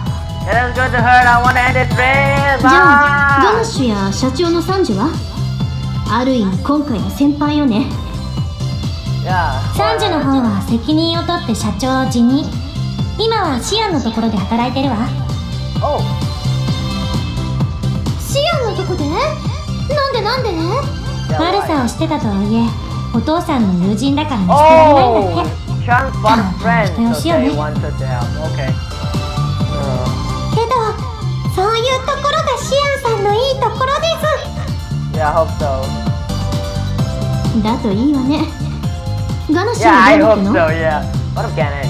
[SPEAKER 6] じゃあガナ.シュや社長のサンジは？ある意味今回の先輩よね
[SPEAKER 1] Yeah.
[SPEAKER 8] サンジの方は責任を取って社長を辞任今はシアンのところで働いてるわ
[SPEAKER 1] Oh.
[SPEAKER 6] シアンのとこで？なんでなんで？
[SPEAKER 8] 悪さをしてたとはいえお父さんの友人だからしてられないんだって。
[SPEAKER 1] あ
[SPEAKER 8] あ
[SPEAKER 1] 期
[SPEAKER 8] 待
[SPEAKER 1] をしようね。
[SPEAKER 6] けどそういうところがシアンさんのいいところです。
[SPEAKER 1] Yeah, I hope、so.
[SPEAKER 6] だといいわね。ガナシア
[SPEAKER 1] ン
[SPEAKER 6] はどうなっ
[SPEAKER 1] て
[SPEAKER 6] ん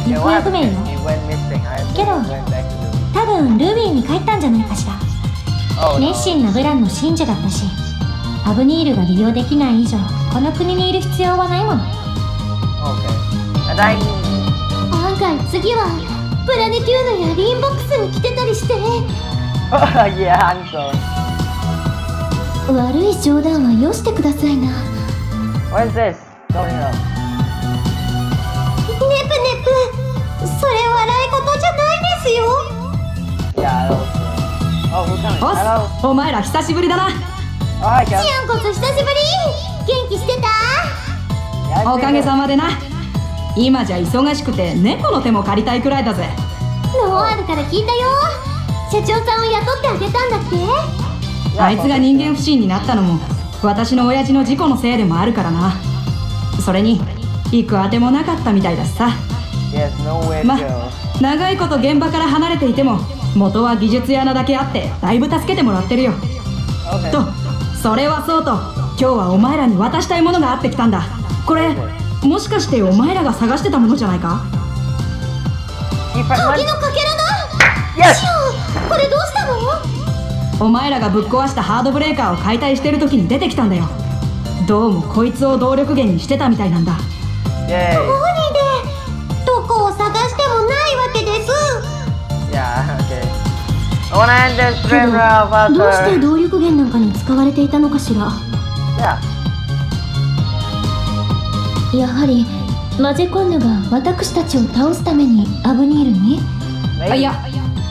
[SPEAKER 6] の？行方不明よ。けど多分ルビーに帰ったんじゃないかしら。熱心なブランの信者だったしアブニールが利用できない以上この国にいる必要はないもの.案外次はプラネテューノやリンボックスに来てたりして.悪い冗談はよしてくださいな
[SPEAKER 1] What is this? Uh... Oh, who's coming?
[SPEAKER 5] お
[SPEAKER 1] Hello?
[SPEAKER 5] っお前ら久しぶりだな
[SPEAKER 1] Oh.
[SPEAKER 6] シアンこそ久しぶり元気してた？
[SPEAKER 5] おかげさまでな今じゃ忙しくて猫の手も借りたいくらいだぜ
[SPEAKER 6] ノワールから聞いたよ社長さんを雇ってあげたんだって
[SPEAKER 5] あいつが人間不信になったのも私の親父の事故のせいでもあるからなそれに行くあてもなかったみたいだしさま.長いこと現場から離れていても元は技術屋なだけあってだいぶ助けてもらってるよ
[SPEAKER 1] Okay.
[SPEAKER 5] とそれはそうと今日はお前らに渡したいものがあってきたんだこれもしかしてお前らが探してたものじゃないか？
[SPEAKER 6] 鍵.のかけらだ
[SPEAKER 1] Yes!
[SPEAKER 6] シオンこれどうしたの？
[SPEAKER 5] お前らがぶっ壊したハードブレーカーを解体してる時に出てきたんだよどうもこいつを動力源にしてたみたいなんだ
[SPEAKER 1] Yay.
[SPEAKER 6] けどどうして.動力源なんかに使われていたのかしら？やはりマゼコンヌが私たちを倒すためにアブニールに？
[SPEAKER 5] あ.いや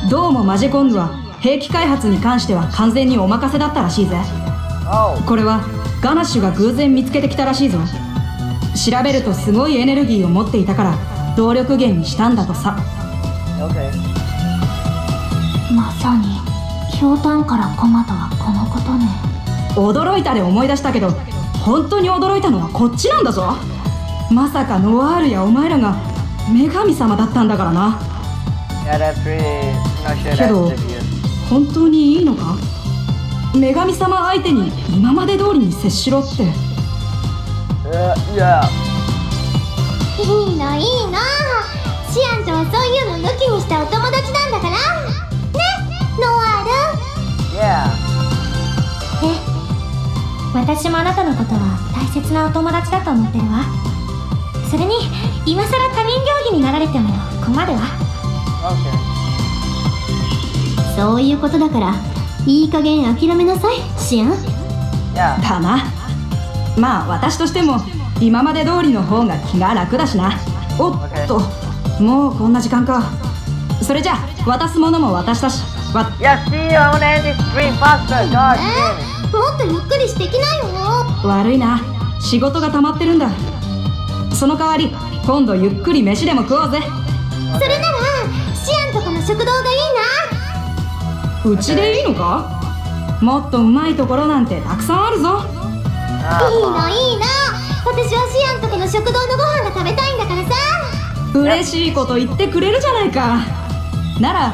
[SPEAKER 5] どうもマジェコンヌは兵器開発に関しては完全にお任せだったらしいぜ
[SPEAKER 1] Oh.
[SPEAKER 5] これはガナッシュが偶然見つけてきたらしいぞ調べるとすごいエネルギーを持っていたから動力源にしたんだとさ
[SPEAKER 1] Okay.
[SPEAKER 6] さにひょうたんからコマとはこのことね。
[SPEAKER 5] 驚いたで思い出したけど本当に驚いたのはこっちなんだぞまさかノワールやお前らが女神様だったんだからなけど本当にいいのか女神様相手に今まで通りに接しろって
[SPEAKER 1] Uh, yeah.
[SPEAKER 6] いいないいなシアンとはそういうの抜きにしたお友達なんだからノワール
[SPEAKER 1] Yeah.
[SPEAKER 6] え私もあなたのことは大切なお友達だと思ってるわ。それに今さら他人行儀になられても困るわ。
[SPEAKER 1] Okay.
[SPEAKER 6] そういうことだからいい加減諦めなさい。シアン.
[SPEAKER 5] だなまあ私としても今まで通りの方が気が楽だしな。おっと。もうこんな時間か。それじゃ渡すものも渡したしわ
[SPEAKER 1] Yeah, see you. End this stream faster. God
[SPEAKER 6] え
[SPEAKER 1] it.
[SPEAKER 6] もっとゆっくりしてきなよ
[SPEAKER 5] 悪いな仕事が溜まってるんだその代わり今度ゆっくり飯でも食おうぜ
[SPEAKER 6] それならシアンとこの食堂がいいう
[SPEAKER 5] ちでいいのか？もっとうまいところなんてたくさんあるぞ
[SPEAKER 1] Ah,
[SPEAKER 6] ないいの
[SPEAKER 1] on.
[SPEAKER 6] いいの私はシアンとこの食堂のご飯が食べたいんだからさ
[SPEAKER 5] 嬉しいこと言ってくれるじゃないかなら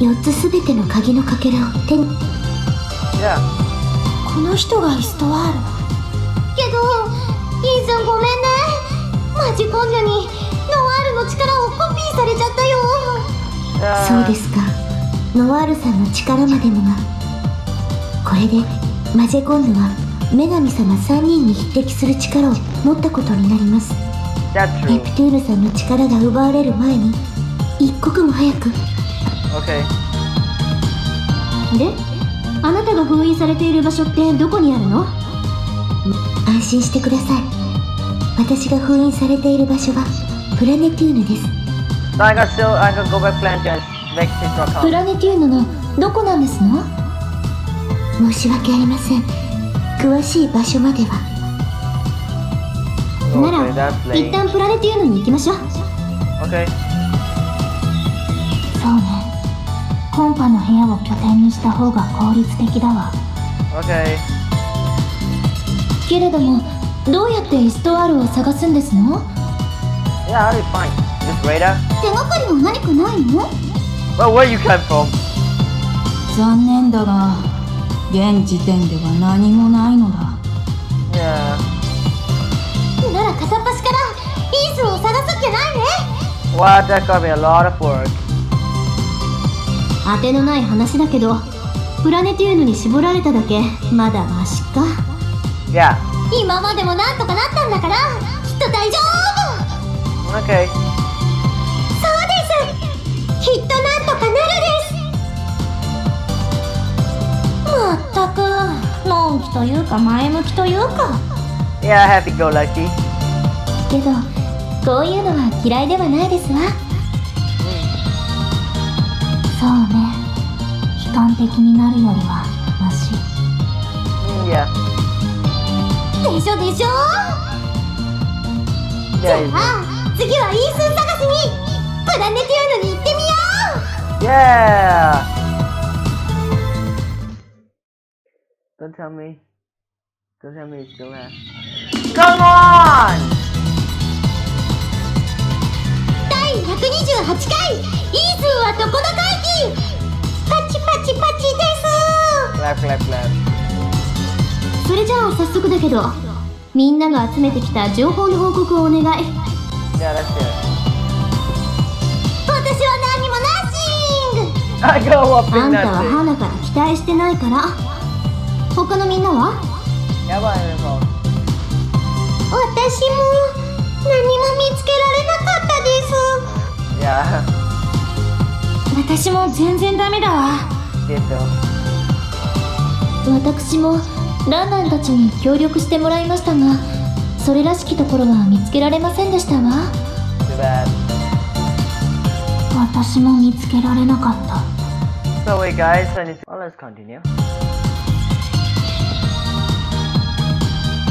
[SPEAKER 6] 4つすべての鍵のかけらを手に.この人がイストワールけどイースンごめんね。マジコンニョにノワールの力をコピーされちゃったよ。
[SPEAKER 1] Uh,
[SPEAKER 6] そうですか。ノワールさんの力までもがこれでマジェコンヌは女神様3人に匹敵する力を持ったことになります。ネ.プテューヌさんの力が奪われる前に一刻も早く.であなたが封印されている場所ってどこにあるの？安心してください。私が封印されている場所はプラネテューヌです。プ.ラネテューヌのどこなんですの？申し訳ありません。詳しい場所までは。なら一.旦プラネテューヌに行きましょう。
[SPEAKER 1] Okay.
[SPEAKER 6] そうねコンパの部屋を拠点にした方が効率的だわ
[SPEAKER 1] Okay.
[SPEAKER 6] けれどもどうやってイストワールを探すんですの
[SPEAKER 1] ？Yeah, I'll be fine. Just radar.
[SPEAKER 6] 手がかりは何かないの
[SPEAKER 1] ？Well, where you come from?
[SPEAKER 7] 残念だが現時点では何もないのだ
[SPEAKER 1] Yeah.
[SPEAKER 6] なら片っ端からイースを探すっきゃないね
[SPEAKER 1] What? That's gonna be a lot of work.
[SPEAKER 6] 当てのない話だけどプラネテューヌに絞られただけまだマシか
[SPEAKER 1] ？Yeah.
[SPEAKER 6] 今までもなんとかなったんだからきっと大丈夫
[SPEAKER 1] Okay.
[SPEAKER 6] そうですきっとなんとかなるですまったくのんきというか前向きというか
[SPEAKER 1] Yeah, happy go lucky.
[SPEAKER 6] けどこういうのは嫌いではないですわそうね。悲観的になるよりはマし
[SPEAKER 1] いいや。
[SPEAKER 6] でしょでしょ？
[SPEAKER 1] じゃ
[SPEAKER 6] あ次はイースン探しに。プラネティアノに行ってみよう、
[SPEAKER 1] yeah! Don't tell me. Don't
[SPEAKER 6] ン第128回。イースンはどこの会議パチパチパチです。
[SPEAKER 1] Clap, clap, clap.
[SPEAKER 6] それじゃあ早速だけどみんなが集めてきた情報の報告をお願い。
[SPEAKER 1] Yeah, that's it.
[SPEAKER 6] 私は何もナッシングあんたは花から期待してないから。他のみんなは
[SPEAKER 1] ？Yeah, what info?
[SPEAKER 6] 私も何も見つけられなかったです
[SPEAKER 1] Yeah.
[SPEAKER 6] 私も全然ダメだわ.私もランランたちに協力してもらいましたがそれらしきところは見つけられませんでしたわ.私も見つけられなかった
[SPEAKER 1] So wait guys, I need to... Well, let's continue.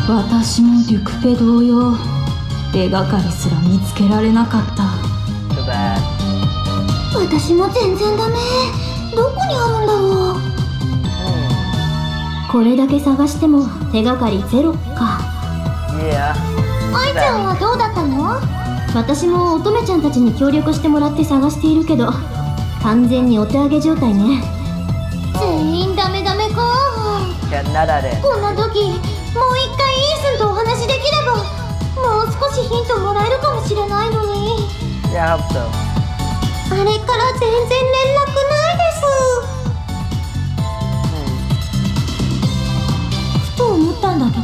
[SPEAKER 7] 私もデュクペ同様手がかりすら見つけられなかった.
[SPEAKER 6] 私も全然ダメどこにあるんだろう
[SPEAKER 1] Hmm.
[SPEAKER 6] これだけ探しても手がかりゼロか
[SPEAKER 1] Yeah.
[SPEAKER 6] 愛ちゃんはどうだったの？私も乙女ちゃんたちに協力してもらって探しているけど完全にお手上げ状態ね全員ダメダメか.こんな時もう一回イースンとお話できればもう少しヒントもらえるかもしれないのに
[SPEAKER 1] I hope so.
[SPEAKER 6] あれから全然連絡ないです。ふと思ったんだけど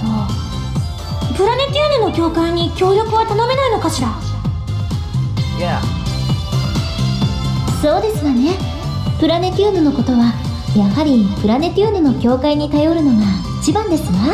[SPEAKER 6] プラネテューヌの教会に協力は頼めないのかしら
[SPEAKER 1] ？Yeah.
[SPEAKER 6] そうですわね。プラネテューヌのことはやはりプラネテューヌの教会に頼るのが一番ですわ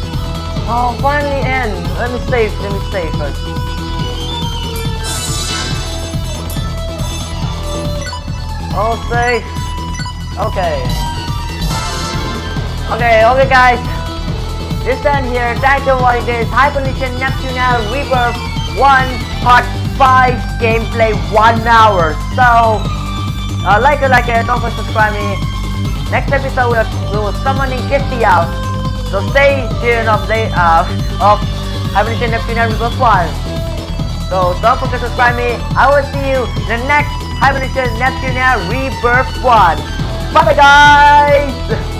[SPEAKER 1] Oh, finally end. Let me save. Let me save first. Oh, save. Okay. Okay, okay, guys. This time here. Thank you for watching this Hyperlegion Neptuna Rebirth 1 Part 5 gameplay 1 hour. So, uh, like it, like it, don't forget to subscribe me. Next episode, we will summoning Kitty out. So stay tuned of the uh, of Hyperlegion Neptuna Rebirth 1. So don't forget to subscribe me. I will see you in the next Hyperlegion Neptuna Rebirth 1. Bye bye guys!